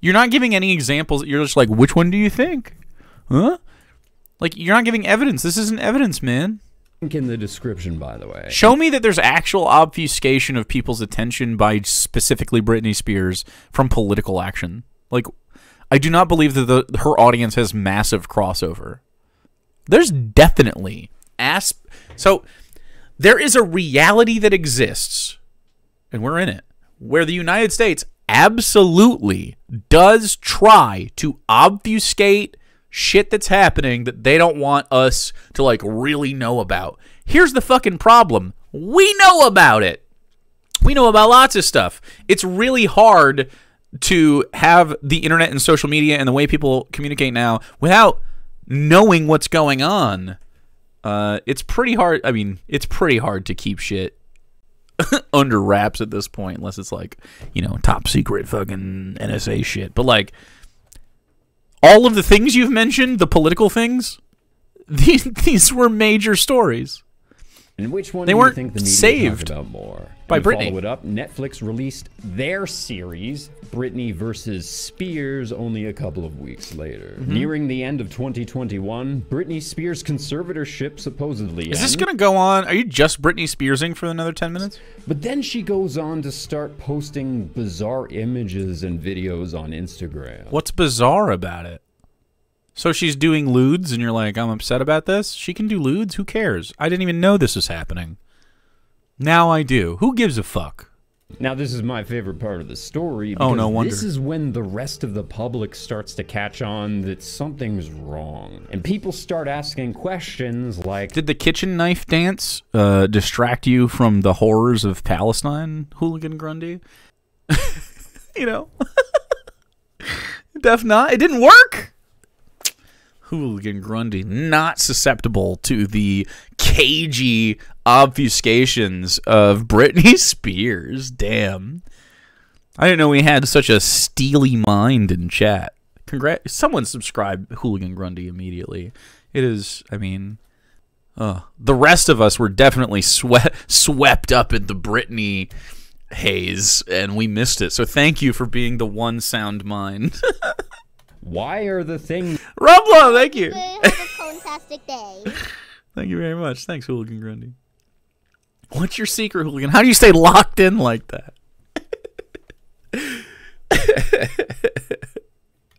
You're not giving any examples. You're just like, which one do you think? Huh? Like you're not giving evidence. This isn't evidence, man. link in the description, by the way. Show me that there's actual obfuscation of people's attention by specifically Britney Spears from political action. Like, I do not believe that the, her audience has massive crossover. There's definitely as so there is a reality that exists, and we're in it, where the United States absolutely does try to obfuscate shit that's happening that they don't want us to like really know about. Here's the fucking problem. We know about it. We know about lots of stuff. It's really hard to have the internet and social media and the way people communicate now without knowing what's going on. Uh, it's pretty hard. I mean, it's pretty hard to keep shit under wraps at this point, unless it's like, you know, top secret fucking NSA shit. But like, all of the things you've mentioned, the political things, these these were major stories. And which one They do you weren't think the media saved about more? by And to Britney. Follow it up. Netflix released their series, Britney versus Spears, only a couple of weeks later. Mm-hmm. Nearing the end of 2021, Britney Spears' conservatorship supposedly Is this gonna go on? Are you just Britney Spearsing for another ten minutes? But then she goes on to start posting bizarre images and videos on Instagram. What's bizarre about it? So she's doing lewds, and you're like, I'm upset about this. She can do lewds. Who cares? I didn't even know this was happening. Now I do. Who gives a fuck? Now, this is my favorite part of the story. Oh, no wonder. This is when the rest of the public starts to catch on that something's wrong. And people start asking questions like, Did the kitchen knife dance uh, distract you from the horrors of Palestine, Hooligan Grundy? you know, Def not. It didn't work. Hooligan Grundy not susceptible to the cagey obfuscations of Britney Spears. Damn. I didn't know we had such a steely mind in chat. Congrat someone subscribe Hooligan Grundy immediately. It is I mean uh, the rest of us were definitely swept swept up in the Britney haze and we missed it. So thank you for being the one sound mind. why are the things Rumble, thank you. Have a fantastic day. Thank you very much. Thanks, Hooligan Grundy. What's your secret, Hooligan? How do you stay locked in like that?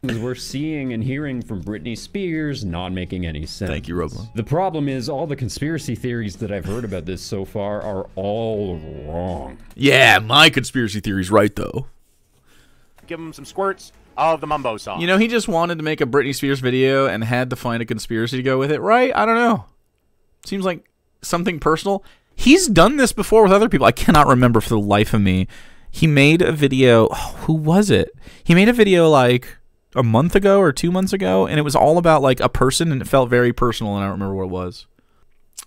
we're seeing and hearing from Britney Spears not making any sense? Thank you, Robo. The problem is, all the conspiracy theories that I've heard about this so far are all wrong. Yeah, my conspiracy theory's right though. Give him some squirts of the mumbo sauce. You know, he just wanted to make a Britney Spears video and had to find a conspiracy to go with it, right? I don't know. Seems like something personal. He's done this before with other people. I cannot remember for the life of me. He made a video. oh, who was it? He made a video like a month ago or two months ago, and it was all about like a person, and it felt very personal, and I don't remember what it was.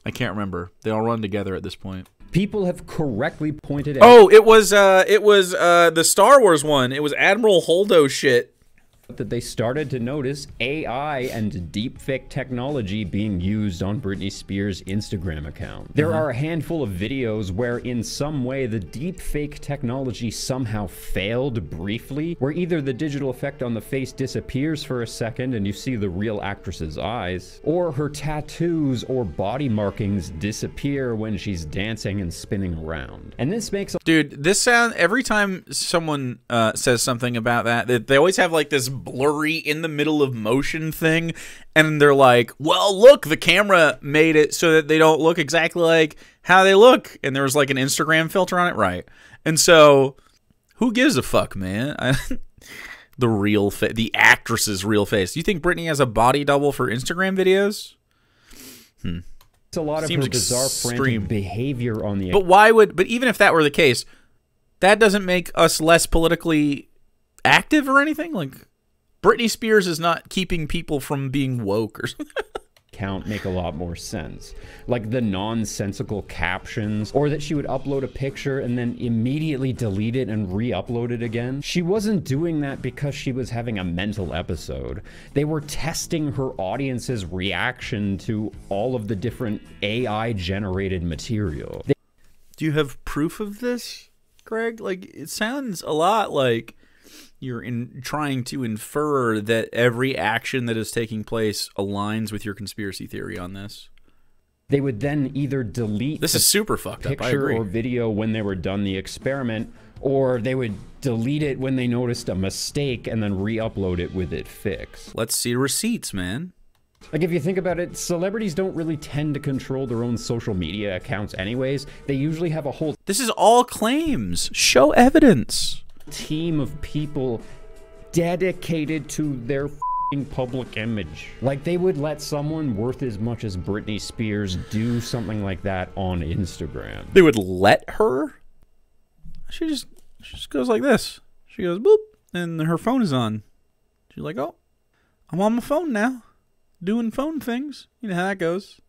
I can't remember. They all run together at this point. People have correctly pointed out Oh, it was uh it was uh the Star Wars one. It was Admiral Holdo shit. That they started to notice AI and deepfake technology being used on Britney Spears' Instagram account. There are a handful of videos where, in some way, the deepfake technology somehow failed briefly, where either the digital effect on the face disappears for a second and you see the real actress's eyes, or her tattoos or body markings disappear when she's dancing and spinning around. And this makes a Dude, this sound every time someone uh, says something about that, they always have like this blurry in the middle of motion thing, and they're like, "Well, look, the camera made it so that they don't look exactly like how they look," and there was like an Instagram filter on it, right? And so, who gives a fuck, man? The real, fa- the actress's real face. Do you think Britney has a body double for Instagram videos? Hmm. It's a lot of her bizarre extreme. behavior on the But why would? But even if that were the case, that doesn't make us less politically active or anything. Like Britney Spears is not keeping people from being woke or something. account make a lot more sense. Like the nonsensical captions, or that she would upload a picture and then immediately delete it and re upload it again. She wasn't doing that because she was having a mental episode. They were testing her audience's reaction to all of the different AI generated material. They Do you have proof of this, Greg? Like it sounds a lot like you're in trying to infer that every action that is taking place aligns with your conspiracy theory on this. they would then either delete This is super fucked up. Picture or video when they were done the experiment, or they would delete it when they noticed a mistake and then re-upload it with it fixed. Let's see receipts, man. Like if you think about it, celebrities don't really tend to control their own social media accounts anyways. They usually have a whole This is all claims. Show evidence. Team of people dedicated to their public image. Like they would let someone worth as much as Britney Spears do something like that on Instagram. They would let her. She just she just goes like this. She goes boop, and her phone is on. She's like, "Oh, I'm on my phone now, doing phone things." You know how that goes.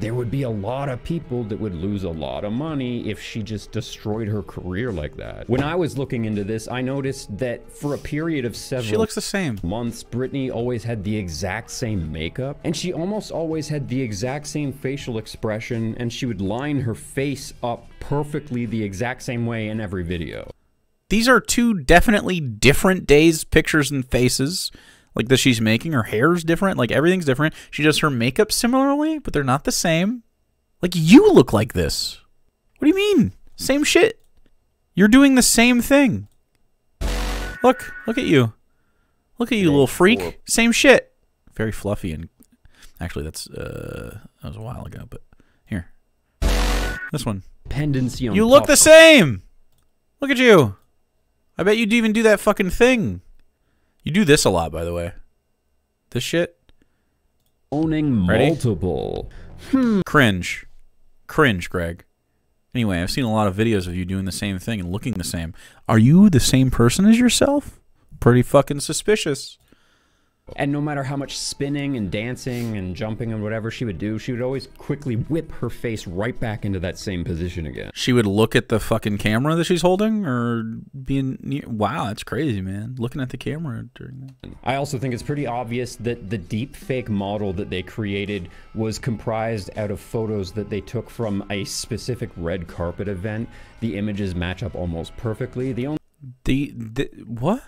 There would be a lot of people that would lose a lot of money if she just destroyed her career like that. When I was looking into this, I noticed that for a period of several She looks the same. months, Britney always had the exact same makeup, and she almost always had the exact same facial expression, and she would line her face up perfectly the exact same way in every video. These are two definitely different days, pictures and faces. Like that she's making. Her hair's different. Like everything's different. She does her makeup similarly, but they're not the same. Like you look like this. What do you mean? Same shit. You're doing the same thing. Look, look at you. Look at you, little freak. Same shit. Very fluffy and actually that's uh that was a while ago, but here. This one. Dependency on You look the same. Look at you. I bet you'd even do that fucking thing. You do this a lot, by the way. This shit. owning Ready? multiple. Hmm. Cringe. Cringe, Greg. Anyway, I've seen a lot of videos of you doing the same thing and looking the same. Are you the same person as yourself? Pretty fucking suspicious. And no matter how much spinning and dancing and jumping and whatever she would do, she would always quickly whip her face right back into that same position again. She would look at the fucking camera that she's holding or being near. Wow, that's crazy, man. Looking at the camera during that. I also think it's pretty obvious that the deep fake model that they created was comprised out of photos that they took from a specific red carpet event. The images match up almost perfectly. The only The, the what?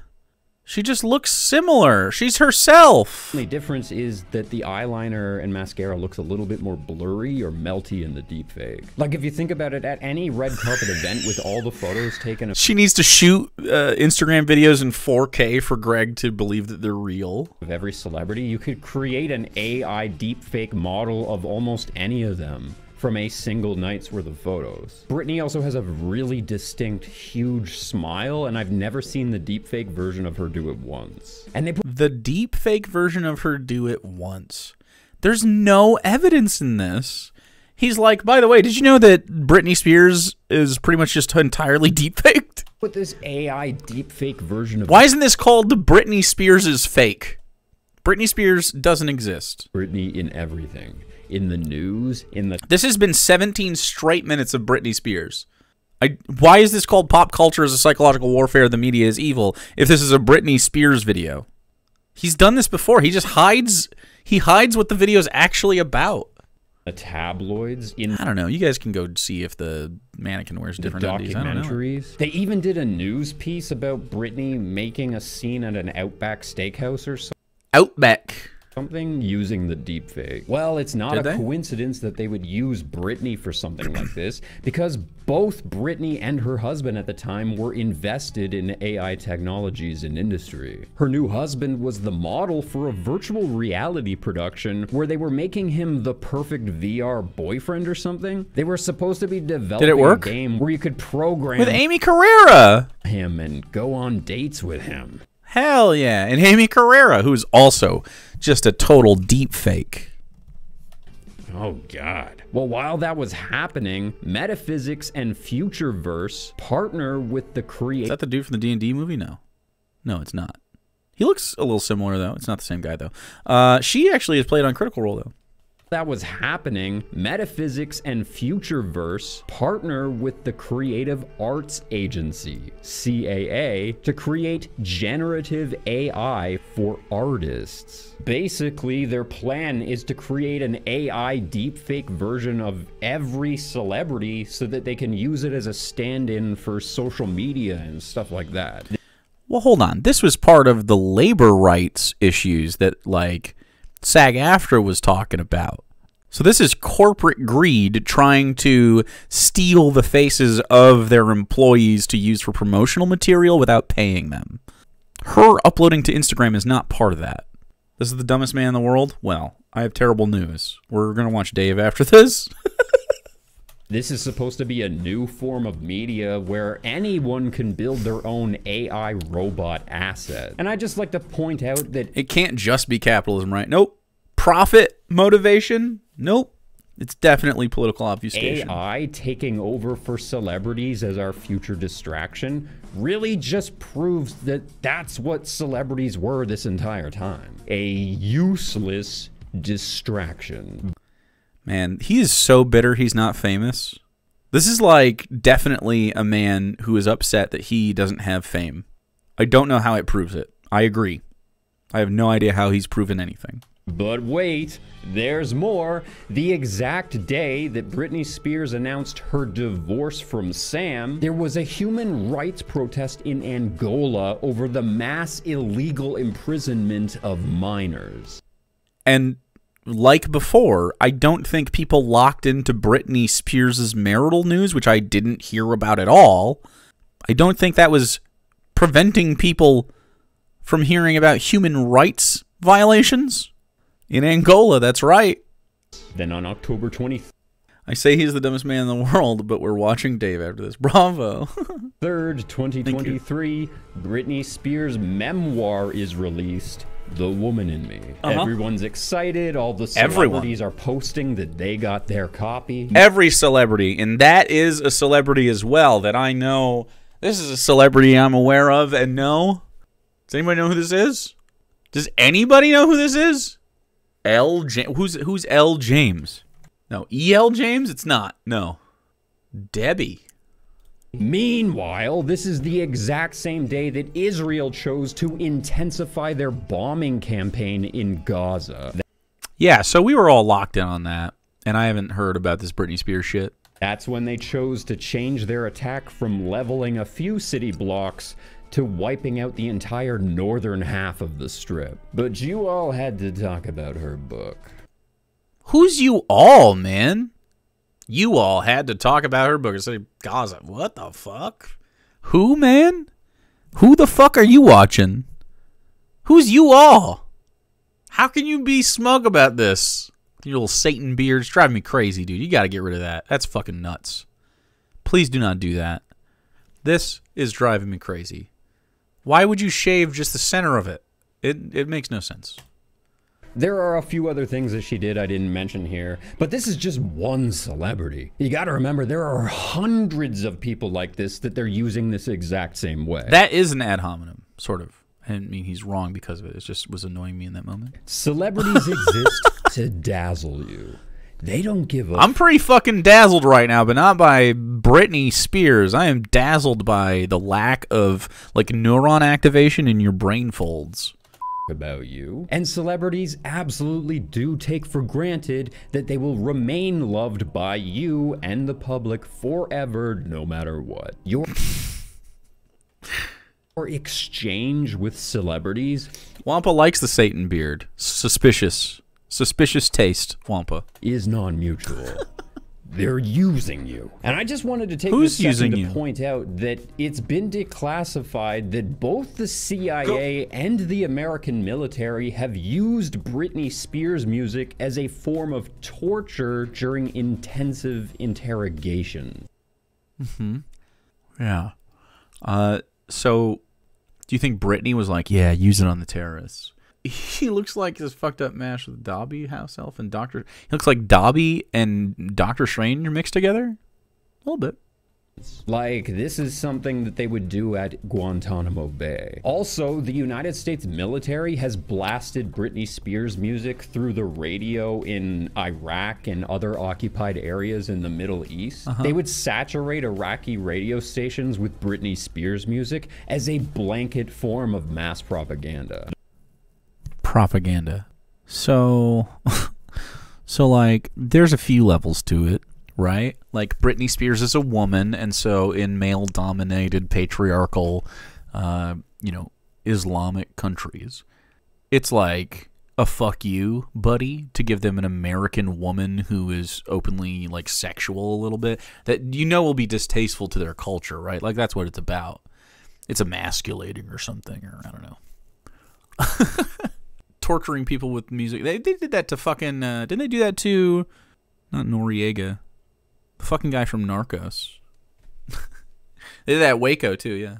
She just looks similar. She's herself. The only difference is that the eyeliner and mascara looks a little bit more blurry or melty in the deep fake. Like if you think about it, at any red carpet event with all the photos taken of She needs to shoot uh, Instagram videos in 4K for Greg to believe that they're real. of every celebrity, you could create an AI deepfake model of almost any of them from a single night's worth of photos. Britney also has a really distinct, huge smile, and I've never seen the deepfake version of her do it once. And they put The deepfake version of her do it once. There's no evidence in this. He's like, by the way, did you know that Britney Spears is pretty much just entirely deepfaked? With this AI deepfake version of Why isn't this called the Britney Spears is fake? Britney Spears doesn't exist. Britney in everything. In the news, in the This has been 17 straight minutes of Britney Spears. I, why is this called pop culture as a psychological warfare? The media is evil. If this is a Britney Spears video, he's done this before. He just hides. He hides what the video is actually about. the tabloids, in I don't know. You guys can go see if the mannequin wears the different undies. I don't know. documentaries. They even did a news piece about Britney making a scene at an Outback Steakhouse or something. Outback. Something using the deepfake. Well, it's not Did a they? coincidence that they would use Britney for something like this because both Britney and her husband at the time were invested in AI technologies and industry. Her new husband was the model for a virtual reality production where they were making him the perfect VR boyfriend or something. They were supposed to be developing work? a game where you could program With Amy Carrera. him and go on dates with him. Hell yeah. And Amy Carrera, who's also just a total deep fake. Oh God. Well, while that was happening, Metaphysics and Futureverse partner with the Is that the dude from the D&D movie? No. No, it's not. He looks a little similar, though. It's not the same guy, though. Uh, she actually has played on Critical Role, though. That was happening, Metaphysics and Futureverse partner with the Creative Arts Agency, CAA, to create generative AI for artists. Basically, their plan is to create an AI deepfake version of every celebrity so that they can use it as a stand in for social media and stuff like that. Well, hold on. This was part of the labor rights issues that, like, SAG AFTRA was talking about. So this is corporate greed trying to steal the faces of their employees to use for promotional material without paying them. Her uploading to Instagram is not part of that. This is the dumbest man in the world? Well, I have terrible news. We're going to watch Dave after this. This is supposed to be a new form of media where anyone can build their own AI robot asset. And I just like to point out that it can't just be capitalism, right? Nope. Profit motivation? Nope. It's definitely political obfuscation. AI taking over for celebrities as our future distraction really just proves that that's what celebrities were this entire time a useless distraction. Man, he is so bitter he's not famous. This is like definitely a man who is upset that he doesn't have fame. I don't know how it proves it. I agree. I have no idea how he's proven anything. But wait, there's more. The exact day that Britney Spears announced her divorce from Sam, there was a human rights protest in Angola over the mass illegal imprisonment of minors. And like before, I don't think people locked into Britney Spears' marital news, which I didn't hear about at all. I don't think that was preventing people from hearing about human rights violations in Angola. That's right. Then on October 23rd, I say he's the dumbest man in the world, but we're watching Dave after this. Bravo. 3rd, 2023, Britney Spears' memoir is released. The Woman in Me. Uh-huh. Everyone's excited. All the Everyone. celebrities are posting that they got their copy. Every celebrity, and that is a celebrity as well that I know. This is a celebrity I'm aware of and know. Does anybody know who this is? Does anybody know who this is? L. Ja- who's who's L. James? No, E. L. James. It's not. No, Debbie. Meanwhile, this is the exact same day that Israel chose to intensify their bombing campaign in Gaza. Yeah, so we were all locked in on that, and I haven't heard about this Britney Spears shit. That's when they chose to change their attack from leveling a few city blocks to wiping out the entire northern half of the strip. But you all had to talk about her book. Who's you all, man? You all had to talk about her book and say, Gaza, what the fuck? Who, man? Who the fuck are you watching? Who's you all? How can you be smug about this? Your little Satan beards drive me crazy, dude. You got to get rid of that. That's fucking nuts. Please do not do that. This is driving me crazy. Why would you shave just the center of it? It it makes no sense. There are a few other things that she did I didn't mention here, but this is just one celebrity. You gotta remember, there are hundreds of people like this that they're using this exact same way. That is an ad hominem, sort of. I mean he's wrong because of it. It just was annoying me in that moment. Celebrities exist to dazzle you. They don't give up. I'm pretty fucking dazzled right now, but not by Britney Spears. I am dazzled by the lack of like neuron activation in your brain folds. About you. And celebrities absolutely do take for granted that they will remain loved by you and the public forever, no matter what. Your your exchange with celebrities Wampa likes the Satan beard. Suspicious. Suspicious taste, Wampa. is non-mutual. They're using you. And I just wanted to take Who's this second using to you? point out that it's been declassified that both the CIA and the American military have used Britney Spears music as a form of torture during intensive interrogation. Mm-hmm. Yeah. Uh, so, do you think Britney was like, yeah, use it on the terrorists? He looks like this fucked up mash with Dobby house elf and Doctor. He looks like Dobby and Doctor Strange mixed together. A little bit. Like, this is something that they would do at Guantanamo Bay. Also, the United States military has blasted Britney Spears music through the radio in Iraq and other occupied areas in the Middle East. Uh-huh. They would saturate Iraqi radio stations with Britney Spears music as a blanket form of mass propaganda. Propaganda. So, so like, there's a few levels to it, right? Like Britney Spears is a woman, and so in male-dominated patriarchal, uh, you know, Islamic countries, it's like a fuck you, buddy, to give them an American woman who is openly like sexual a little bit that you know will be distasteful to their culture, right? Like that's what it's about. It's emasculating or something, or I don't know torturing people with music. They, they did that to fucking. Uh, didn't they do that to? Not Noriega, the fucking guy from Narcos. they did that Waco too. Yeah.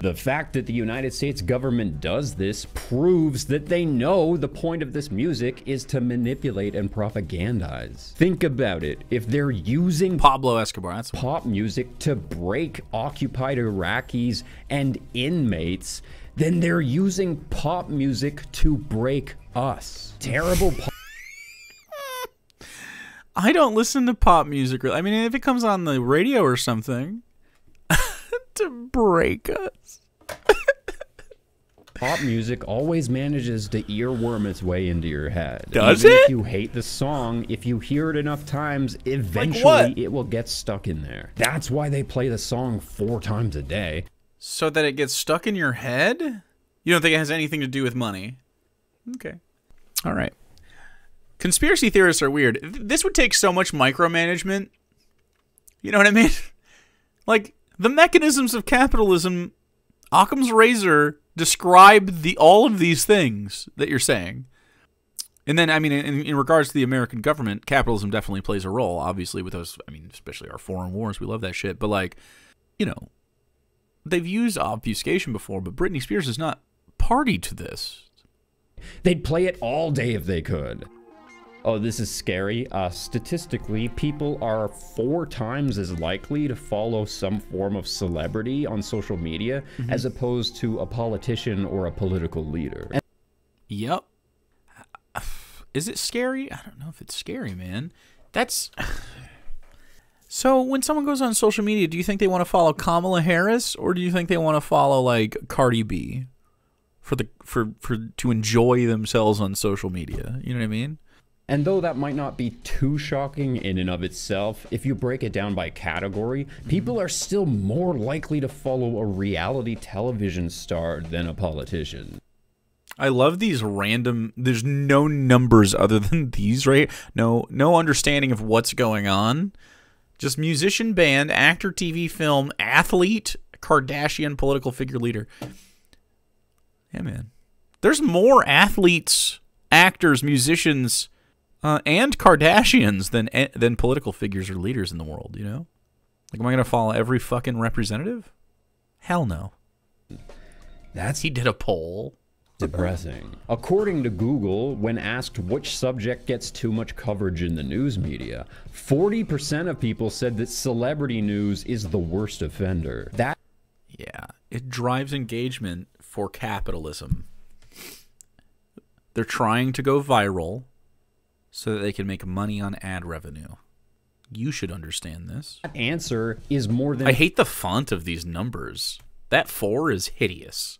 The fact that the United States government does this proves that they know the point of this music is to manipulate and propagandize. Think about it. If they're using Pablo Escobar. That's pop music to break occupied Iraqis and inmates, then they're using pop music to break us. Terrible pop I don't listen to pop music. I mean, if it comes on the radio or something, to break us. Pop music always manages to earworm its way into your head. Does Even it? If you hate the song, if you hear it enough times, eventually what? it will get stuck in there. That's why they play the song four times a day. So that it gets stuck in your head? You don't think it has anything to do with money? Okay. All right. Conspiracy theorists are weird. This would take so much micromanagement. You know what I mean? Like the mechanisms of capitalism, Occam's razor describe the all of these things that you're saying. And then, I mean, in, in regards to the American government, capitalism definitely plays a role. Obviously, with those, I mean, especially our foreign wars, we love that shit. But like, you know, they've used obfuscation before, but Britney Spears is not party to this. They'd play it all day if they could. Oh, this is scary. Uh, statistically, people are four times as likely to follow some form of celebrity on social media as opposed to a politician or a political leader. Yep. Is it scary? I don't know if it's scary, man. That's so. When someone goes on social media, do you think they want to follow Kamala Harris or do you think they want to follow like Cardi B for the for for to enjoy themselves on social media? You know what I mean? And though that might not be too shocking in and of itself, if you break it down by category, people are still more likely to follow a reality television star than a politician. I love these random. There's no numbers other than these, right? No, no understanding of what's going on. Just musician, band, actor, TV, film, athlete, Kardashian, political figure, leader. Yeah, man. There's more athletes, actors, musicians, uh, and Kardashians than eh, than political figures or leaders in the world. You know, like, am I gonna follow every fucking representative? Hell no. That's He did a poll. Depressing. According to Google, when asked which subject gets too much coverage in the news media, 40% of people said that celebrity news is the worst offender. That Yeah, it drives engagement for capitalism. They're trying to go viral so that they can make money on ad revenue. You should understand this. answer is more than I hate the font of these numbers. That four is hideous.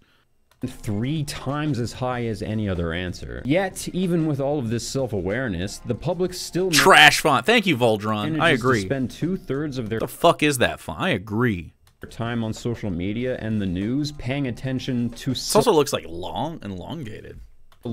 Three times as high as any other answer. Yet, even with all of this self-awareness, the public still Trash font. Thank you, Voldron. I agree. spend two-thirds of their the fuck is that font? I agree. time on social media and the news paying attention to This also looks like long and elongated.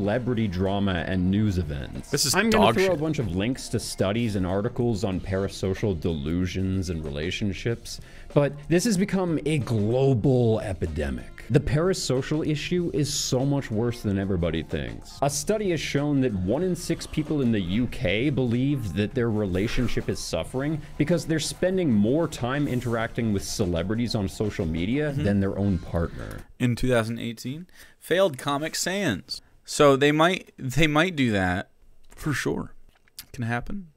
Celebrity drama and news events. This is I'm going to throw shit. a bunch of links to studies and articles on parasocial delusions and relationships, but this has become a global epidemic. The parasocial issue is so much worse than everybody thinks. A study has shown that one in six people in the UK believe that their relationship is suffering because they're spending more time interacting with celebrities on social media Mm-hmm. than their own partner. in 2018 failed comic sans so they might they might do that for sure can happen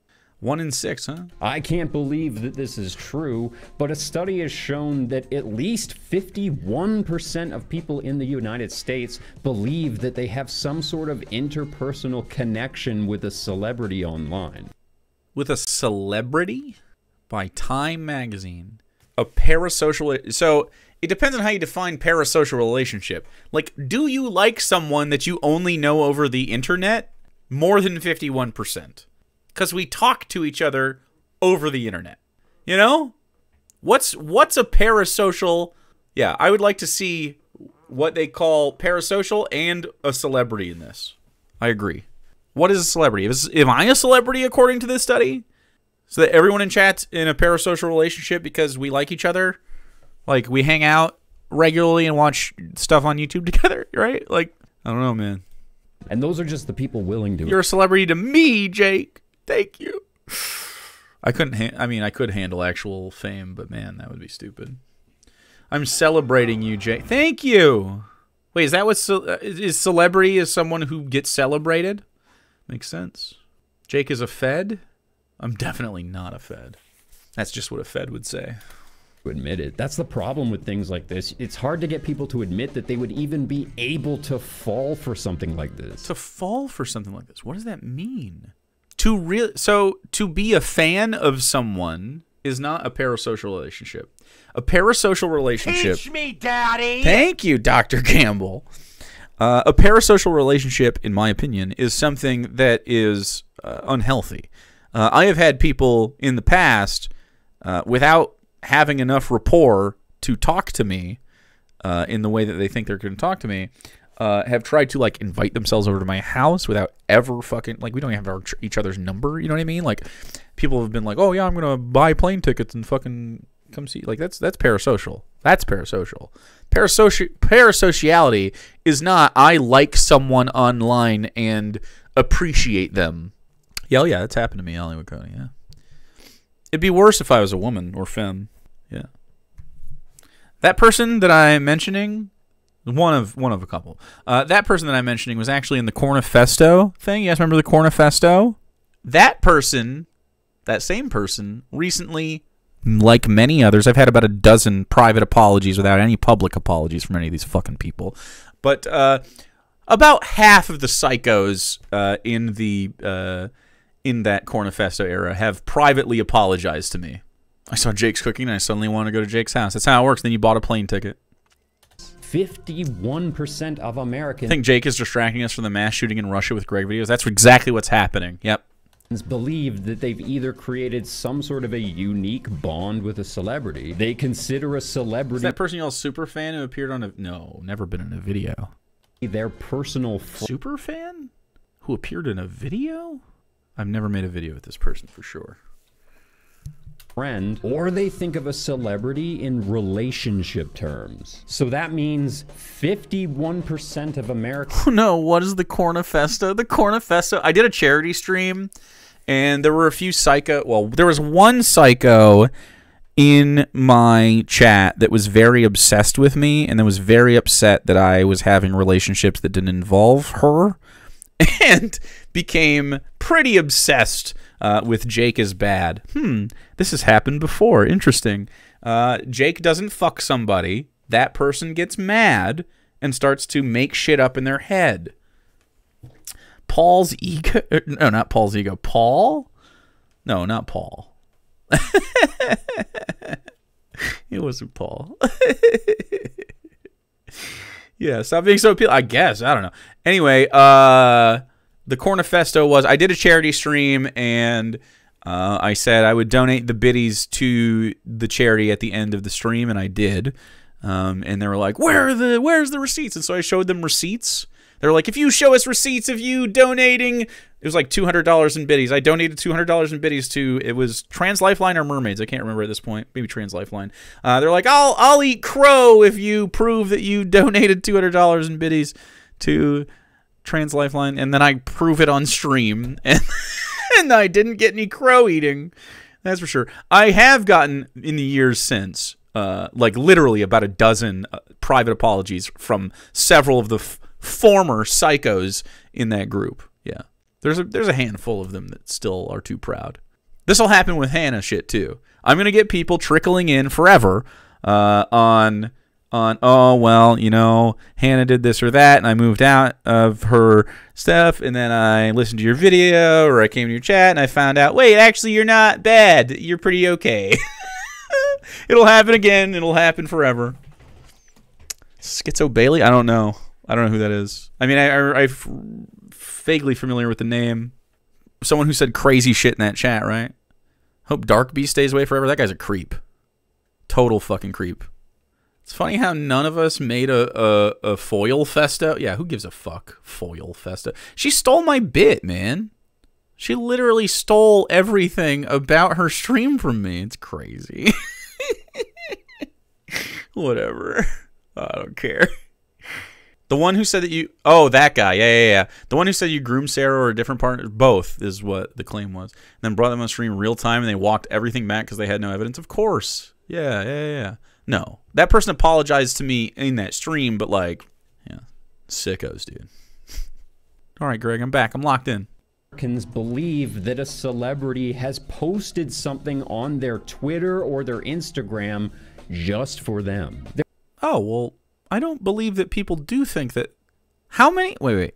One in six, huh? I can't believe that this is true, but a study has shown that at least 51% of people in the United States believe that they have some sort of interpersonal connection with a celebrity online. With a celebrity by Time Magazine. A parasocial. So it depends on how you define parasocial relationship. Like, do you like someone that you only know over the internet? More than 51%. Because we talk to each other over the internet. You know? What's what's a parasocial? Yeah, I would like to see what they call parasocial and a celebrity in this. I agree. What is a celebrity? Is, am I a celebrity according to this study? So that everyone in chat's in a parasocial relationship because we like each other? Like we hang out regularly and watch stuff on YouTube together, right? Like I don't know, man. And those are just the people willing to. You're a celebrity to me, Jake. Thank you. I couldn't. Ha- I mean, I could handle actual fame, but man, that would be stupid. I'm celebrating you, Jake. Thank you. Wait, is that what ce- is celebrity is someone who gets celebrated? Makes sense. Jake is a Fed. I'm definitely not a Fed. That's just what a Fed would say. to admit it. That's the problem with things like this. It's hard to get people to admit that they would even be able to fall for something like this. To fall for something like this, what does that mean? To real so to be a fan of someone is not a parasocial relationship. A parasocial relationship. Teach me, Daddy. Thank you, Dr. Campbell. Uh, a parasocial relationship, in my opinion, is something that is uh, unhealthy. Uh, I have had people in the past, uh, without having enough rapport to talk to me uh, in the way that they think they're going to talk to me, uh, have tried to like invite themselves over to my house without ever fucking like we don't have our, each other's number. You know what I mean? Like people have been like, "Oh yeah, I'm gonna buy plane tickets and fucking come see." Like that's that's parasocial. That's parasocial. Parasocial parasociality is not I like someone online and appreciate them. Yeah, oh yeah, that's happened to me, Hollywood Cody. Yeah, it'd be worse if I was a woman or femme. Yeah, that person that I'm mentioning, one of one of a couple. Uh, that person that I'm mentioning was actually in the Cornifesto thing. You guys remember the Cornifesto? That person, that same person, recently, like many others, I've had about a dozen private apologies without any public apologies from any of these fucking people. But uh, about half of the psychos uh, in the uh, in that Cornifesto era have privately apologized to me. I saw Jake's cooking and I suddenly want to go to Jake's house. That's how it works. Then you bought a plane ticket. 51% of Americans I think Jake is distracting us from the mass shooting in Russia with Greg videos. That's exactly what's happening. Yep. believe that they've either created some sort of a unique bond with a celebrity. They consider a Is celebrity that person y'all super fan who appeared on a no, never been in a video. their personal Super fan who appeared in a video? I've never made a video with this person for sure. friend, or they think of a celebrity in relationship terms. So that means 51% of Americans oh, no, what is the Cornifesto? The Cornifesto. I did a charity stream, and there were a few psycho. Well, there was one psycho in my chat that was very obsessed with me, and that was very upset that I was having relationships that didn't involve her, and became pretty obsessed uh, with Jake is bad. Hmm, this has happened before. Interesting. Uh, Jake doesn't fuck somebody. That person gets mad and starts to make shit up in their head. Paul's ego. er, No, not Paul's ego. Paul? No, not Paul. it wasn't Paul. yeah, stop being so appealing. I guess. I don't know. Anyway, uh, the Cornifesto was I did a charity stream and uh, I said I would donate the biddies to the charity at the end of the stream, and I did. Um, and they were like, "Where are the Where's the receipts?" And so I showed them receipts. They were like, "If you show us receipts of you donating," it was like two hundred dollars in biddies. I donated two hundred dollars in biddies to it was Trans Lifeline or Mermaids. I can't remember at this point. Maybe Trans Lifeline. Uh, they're like, "I'll I'll eat crow if you prove that you donated two hundred dollars in biddies to Trans Lifeline," and then I prove it on stream, and and I didn't get any crow eating. That's for sure. I have gotten in the years since, uh, like literally about a dozen uh, private apologies from several of the former psychos in that group. Yeah, there's a there's a handful of them that still are too proud. This will happen with Hannah shit too. I'm gonna get people trickling in forever uh, on on oh well you know Hannah did this or that and I moved out of her stuff and then I listened to your video or I came to your chat and I found out wait actually you're not bad you're pretty okay. It'll happen again. It'll happen forever. Schizo Bailey? I don't know. I don't know who that is. I mean, I, I, I'm vaguely familiar with the name. Someone who said crazy shit in that chat, right? Hope dark beast stays away forever. That guy's a creep. Total fucking creep. It's funny how none of us made a, a, a foil festa. Yeah, who gives a fuck? Foil festa. She stole my bit, man. She literally stole everything about her stream from me. It's crazy. Whatever. I don't care. The one who said that you oh that guy yeah yeah yeah the one who said you groomed Sarah or a different partner both is what the claim was and then brought them on stream real time and they walked everything back because they had no evidence of course yeah yeah yeah no. That person apologized to me in that stream but like yeah. Sickos dude. All right Greg I'm back. I'm locked in. Americans believe that a celebrity has posted something on their Twitter or their Instagram just for them. They're oh well I don't believe that people do think that. How many wait wait.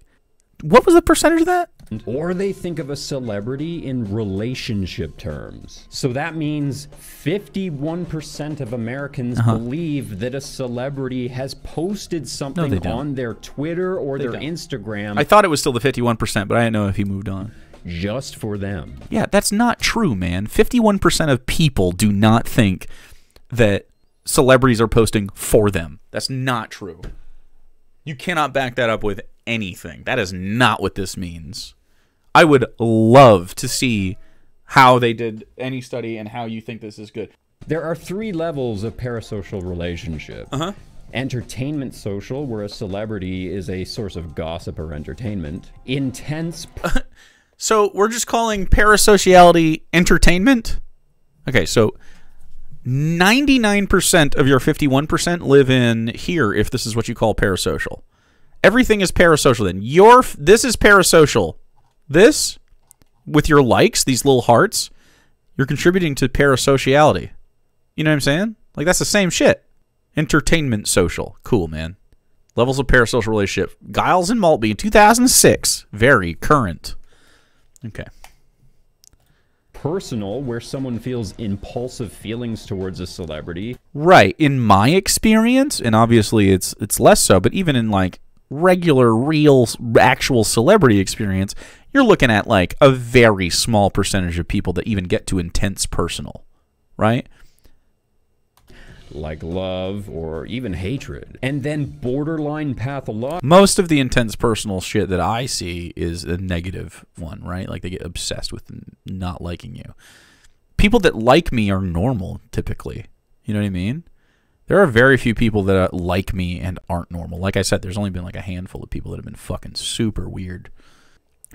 What was the percentage of that or they think of a celebrity in relationship terms. So that means 51% of Americans Uh-huh. believe that a celebrity has posted something they don't. on their Twitter or their don't. Instagram I thought it was still the 51% but I didn't know if he moved on just for them. Yeah, that's not true, man. 51% of people do not think that celebrities are posting for them. That's not true. You cannot back that up with anything. That is not what this means. I would love to see how they did any study and how you think this is good. There are three levels of parasocial relationship. Uh-huh. Entertainment social, where a celebrity is a source of gossip or entertainment. Intense So we're just calling parasociality entertainment? Okay, so 99% of your 51% live in here if this is what you call parasocial. Everything is parasocial then. Your this is parasocial. This with your likes, these little hearts, you're contributing to parasociality. You know what I'm saying? Like that's the same shit. Entertainment social. Cool, man. Levels of parasocial relationship. Giles and Maltby in 2006. Very current. Okay. personal, where someone feels impulsive feelings towards a celebrity. Right. In my experience, and obviously it's it's less so, but even in like regular real actual celebrity experience, you're looking at like a very small percentage of people that even get to intense personal, right? like love or even hatred. And then borderline pathological. Most of the intense personal shit that I see is a negative one, right? Like they get obsessed with not liking you. People that like me are normal typically. You know what I mean? There are very few people that uh, like me and aren't normal. Like I said, there's only been like a handful of people that have been fucking super weird.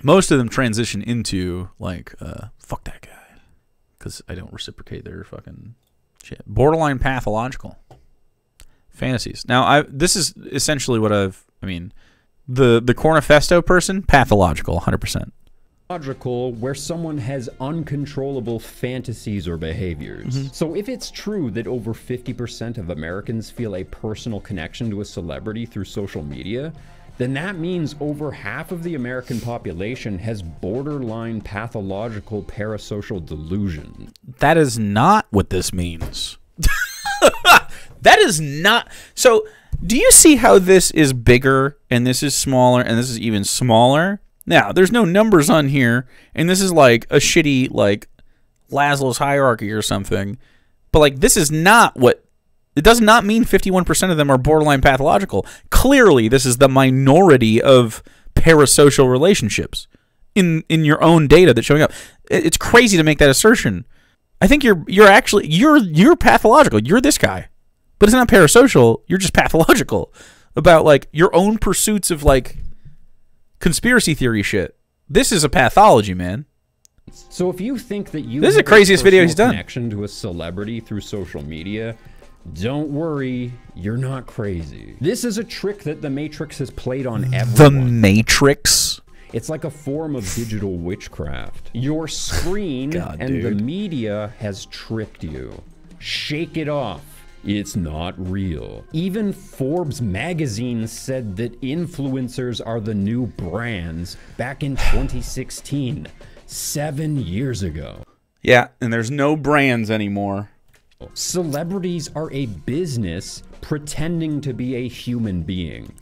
Most of them transition into like, uh, fuck that guy, because I don't reciprocate their fucking shit. Borderline pathological fantasies. Now, I this is essentially what I've. I mean, the the Cornifesto person, pathological, hundred percent. Logical, where someone has uncontrollable fantasies or behaviors. Mm-hmm. So, if it's true that over 50% of Americans feel a personal connection to a celebrity through social media, then that means over half of the American population has borderline pathological parasocial delusion. That is not what this means. that is not. So, do you see how this is bigger and this is smaller and this is even smaller? Now, there's no numbers on here, and this is like a shitty like Maslow's hierarchy or something. But like this is not what it does not mean 51% of them are borderline pathological. Clearly, this is the minority of parasocial relationships in in your own data that's showing up. It's crazy to make that assertion. I think you're you're actually you're you're pathological. You're this guy. But it's not parasocial. You're just pathological about like your own pursuits of like conspiracy theory shit. This is a pathology, man. So if you think that you This is the craziest video he's done. connection to a celebrity through social media, don't worry, you're not crazy. This is a trick that the Matrix has played on everyone. The. Matrix. It's like a form of digital witchcraft. Your screen God, and the media has tricked you. Shake it off. It's not real. Even Forbes magazine said that influencers are the new brands back in 2016, seven years ago. Yeah, and there's no brands anymore. Celebrities are a business pretending to be a human being.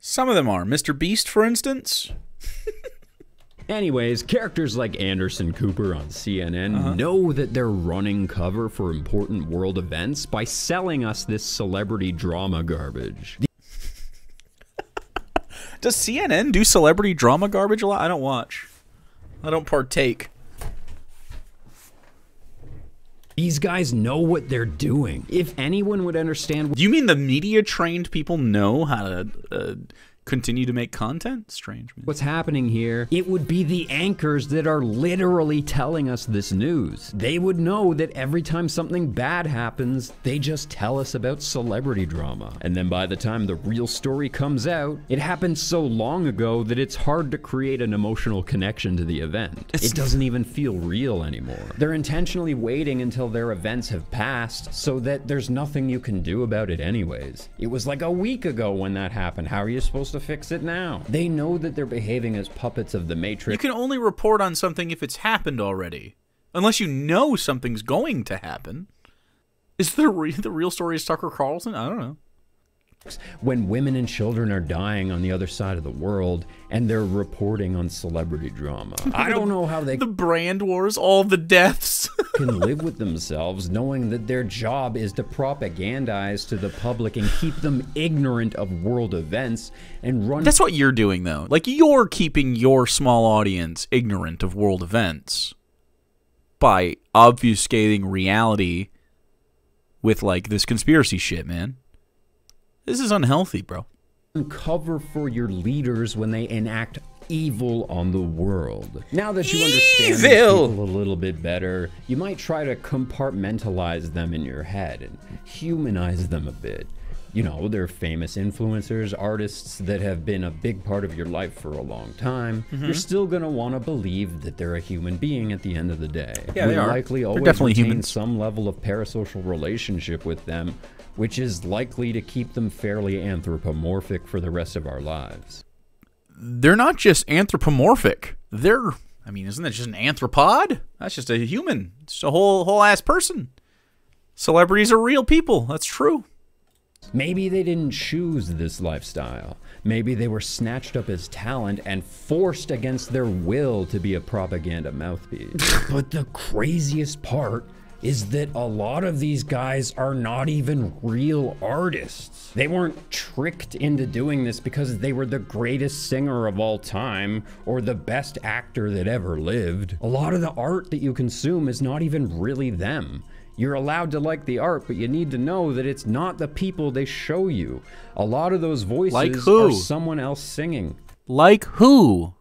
Some of them are. Mr. Beast, for instance. Anyways, characters like Anderson Cooper on CNN know that they're running cover for important world events by selling us this celebrity drama garbage. Does CNN do celebrity drama garbage a lot? I don't watch. I don't partake. These guys know what they're doing. If anyone would understand Do you mean the media trained people know how to uh, continue to make content? Strange, man. what's happening here, it would be the anchors that are literally telling us this news. They would know that every time something bad happens, they just tell us about celebrity drama. And then by the time the real story comes out, it happened so long ago that it's hard to create an emotional connection to the event. it doesn't even feel real anymore. They're intentionally waiting until their events have passed so that there's nothing you can do about it anyways. It was like a week ago when that happened. How are you supposed to fix it now? They know that they're behaving as puppets of the Matrix. You can only report on something if it's happened already, unless you know something's going to happen. Is the re- the real story is Tucker Carlson? I don't know. When women and children are dying on the other side of the world and they're reporting on celebrity drama. I don't know how they The brand wars, all the deaths. can live with themselves knowing that their job is to propagandize to the public and keep them ignorant of world events and run That's what you're doing, though. Like you're keeping your small audience ignorant of world events by obfuscating reality with like this conspiracy shit, man. This is unhealthy, bro. cover for your leaders when they enact evil on the world. Now that you understand Evil! people a little bit better, you might try to compartmentalize them in your head and humanize them a bit. You know, they're famous influencers, artists that have been a big part of your life for a long time. Mm-hmm. You're still gonna want to believe that they're a human being at the end of the day. Yeah, they are. likely They're always definitely humans. some level of parasocial relationship with them, which is likely to keep them fairly anthropomorphic for the rest of our lives. They're not just anthropomorphic. They're I mean, isn't that just an anthropod? That's just a human. It's just a whole whole ass person. Celebrities are real people. That's true. Maybe they didn't choose this lifestyle. Maybe they were snatched up as talent and forced against their will to be a propaganda mouthpiece. but the craziest part is that a lot of these guys are not even real artists. They weren't tricked into doing this because they were the greatest singer of all time or the best actor that ever lived. A lot of the art that you consume is not even really them. You're allowed to like the art, but you need to know that it's not the people they show you. A lot of those voices Like who? are someone else singing. Like who?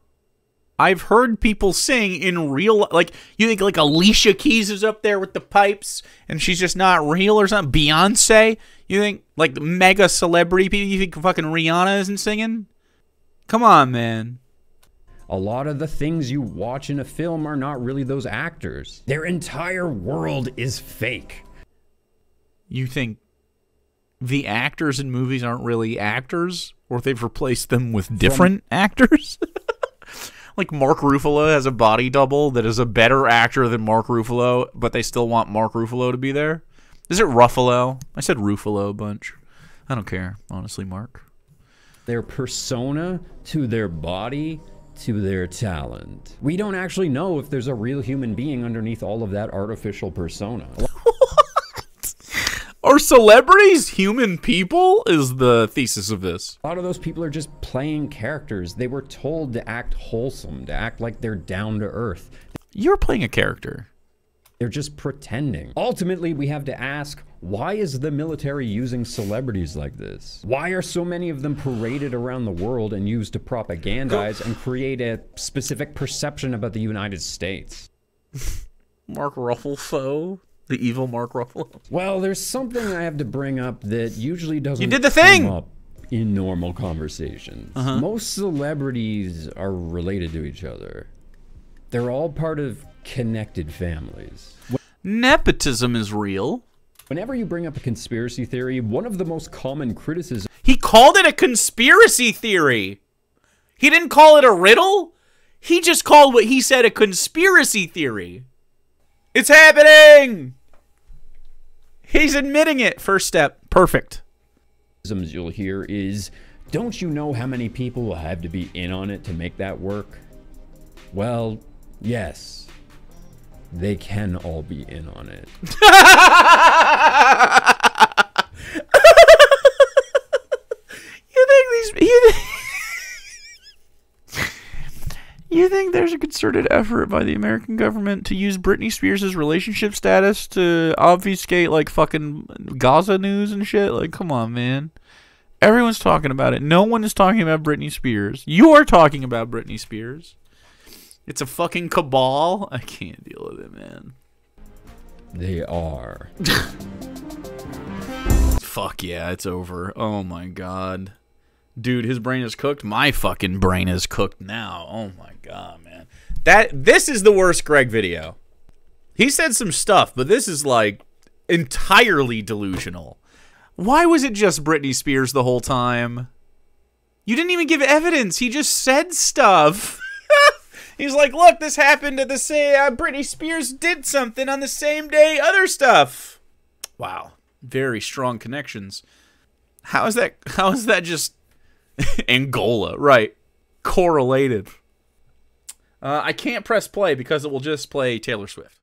I've heard people sing in real like you think like Alicia Keys is up there with the pipes and she's just not real or something. Beyonce, you think like the mega celebrity people? You think fucking Rihanna isn't singing? Come on, man. A lot of the things you watch in a film are not really those actors. Their entire world is fake. You think the actors in movies aren't really actors, or they've replaced them with different actors? like Mark Ruffalo has a body double that is a better actor than Mark Ruffalo, but they still want Mark Ruffalo to be there. Is it Ruffalo? I said Ruffalo a bunch. I don't care, honestly, Mark. Their persona to their body to their talent. We don't actually know if there's a real human being underneath all of that artificial persona. Are celebrities human people? Is the thesis of this. A lot of those people are just playing characters. They were told to act wholesome, to act like they're down to earth. You're playing a character. They're just pretending. Ultimately, we have to ask why is the military using celebrities like this? Why are so many of them paraded around the world and used to propagandize and create a specific perception about the United States? Mark Ruffalo, the evil Mark Ruffalo. Well, there's something I have to bring up that usually doesn't You did the come thing! up in normal conversations. Uh-huh. Most celebrities are related to each other. They're all part of connected families. Nepotism is real. Whenever you bring up a conspiracy theory, one of the most common criticisms He called it a conspiracy theory. He didn't call it a riddle. He just called what he said a conspiracy theory. It's happening. He's admitting it. First step. Perfect. you'll hear is don't you know how many people will have to be in on it to make that work? Well, yes. They can all be in on it. You think these you, thi- you think there's a concerted effort by the American government to use Britney Spears' relationship status to obfuscate like fucking Gaza news and shit? Like, come on, man. Everyone's talking about it. No one is talking about Britney Spears. You are talking about Britney Spears. It's a fucking cabal. I can't deal with it, man. They are. Fuck yeah, it's over. Oh my god. Dude, his brain is cooked. My fucking brain is cooked now. Oh my god, man. That this is the worst Greg video. He said some stuff, but this is like entirely delusional. Why was it just Britney Spears the whole time? You didn't even give evidence. He just said stuff. He's like, "Look, this happened at the same. Uh, Britney Spears did something on the same day. Other stuff." Wow, very strong connections. How is that? How is that just Angola? Right, correlated. Uh, I can't press play because it will just play Taylor Swift.